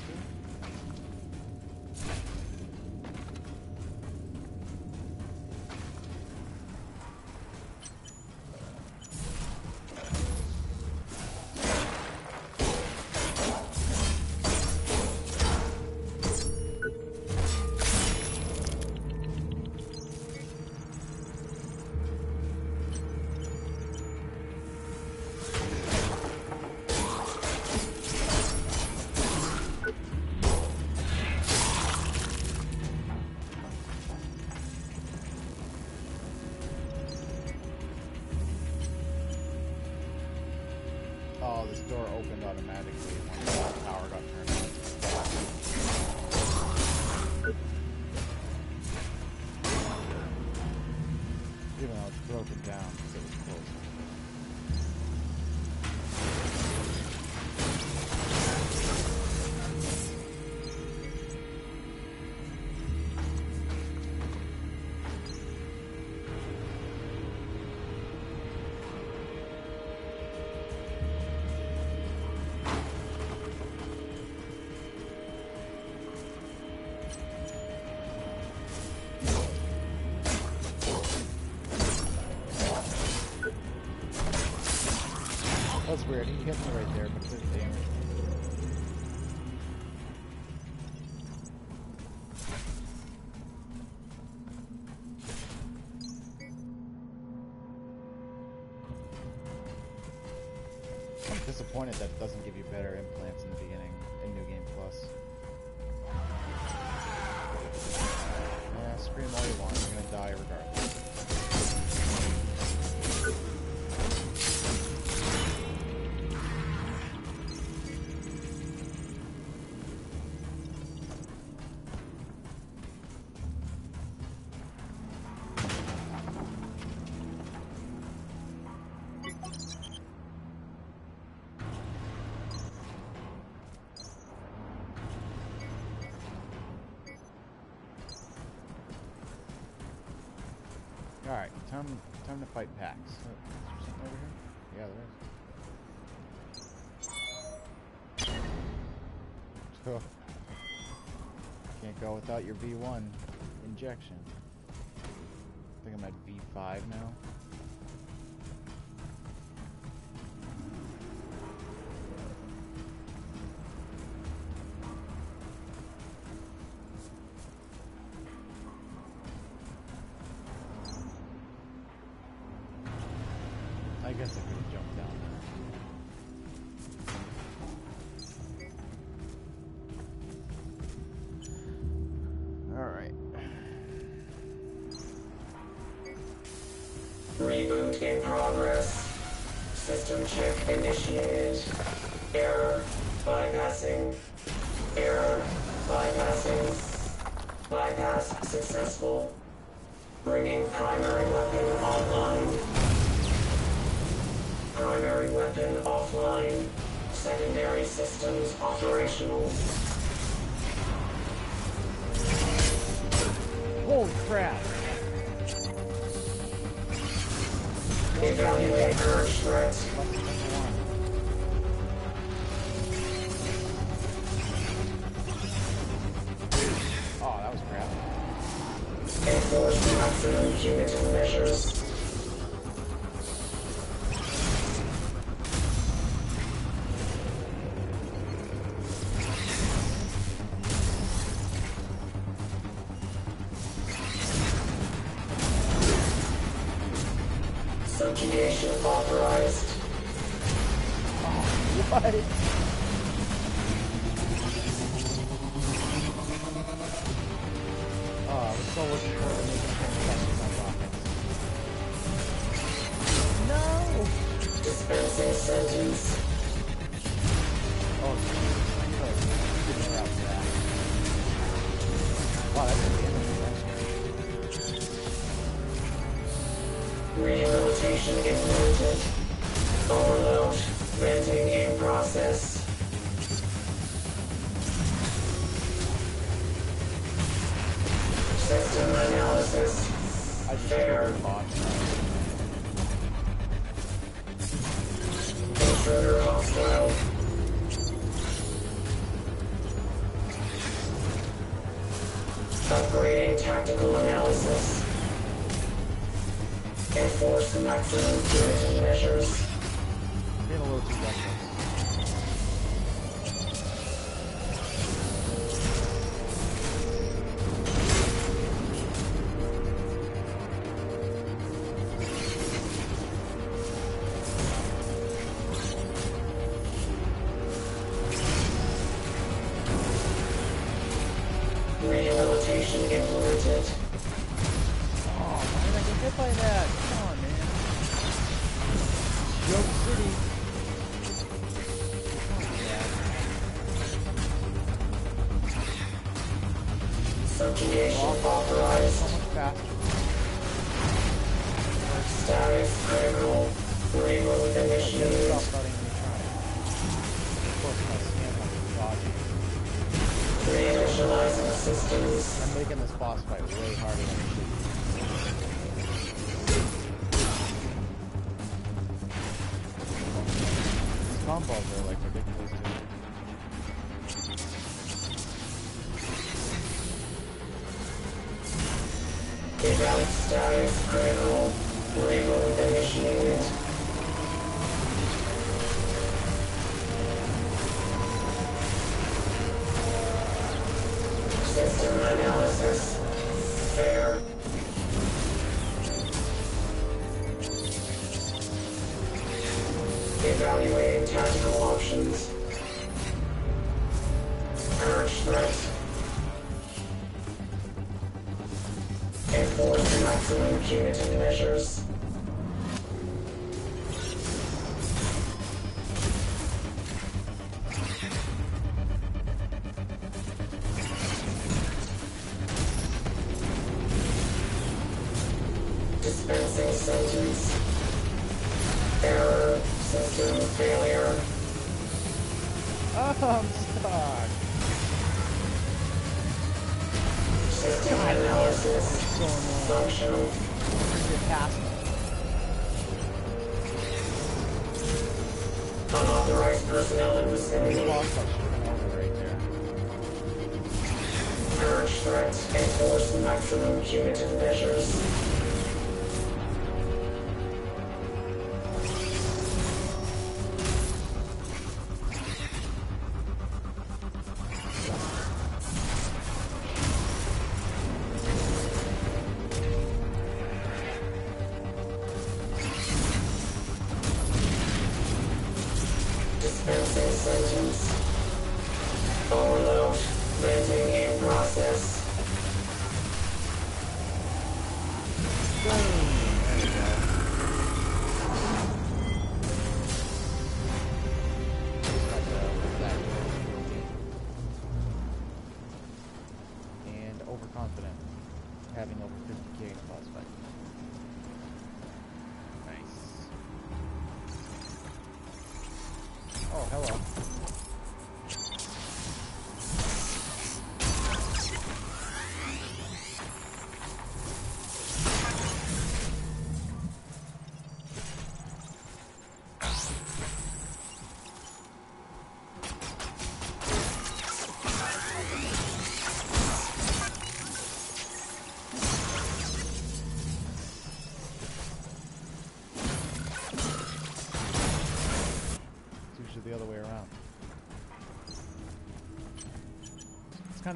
weird. He hit me right time, time to fight PAX. Yeah, there is. Can't go without your V1 injection. Game in progress. System check initiated. Error. Bypassing. Error. Bypassing. Bypass successful. Bringing primary weapon online. Primary weapon offline. Secondary systems operational. Simulator Express. Negotiations authorized. What?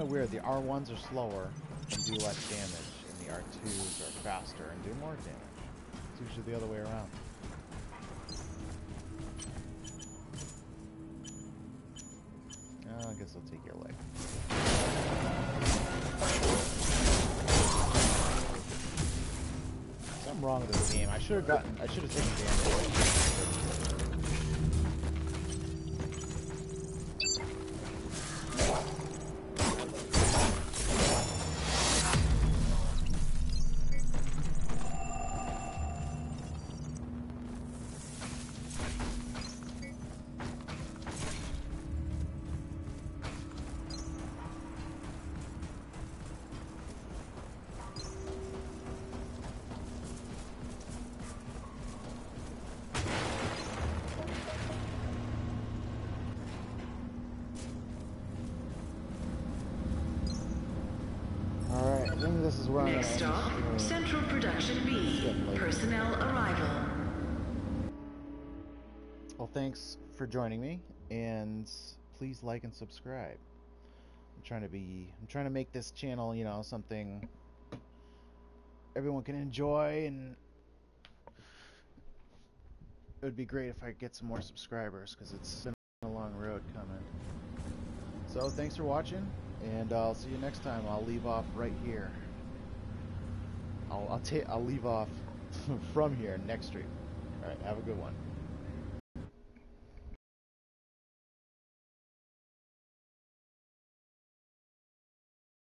Kind of weird. The R1s are slower and do less damage, and the R2s are faster and do more damage. It's usually the other way around. Oh, I guess I'll take your leg. Something wrong with this game. I should have gotten. I should have taken damage. This is where I'm Next gonna stop, end the. Central Production B. Personnel arrival. Well, thanks for joining me, and please like and subscribe. I'm trying to be, I'm trying to make this channel, you know, something everyone can enjoy, and it would be great if I get some more subscribers, because it's been a long road coming. So, thanks for watching, and I'll see you next time. I'll leave off right here. I'll I'll take I'll leave off from here next stream. All right, have a good one.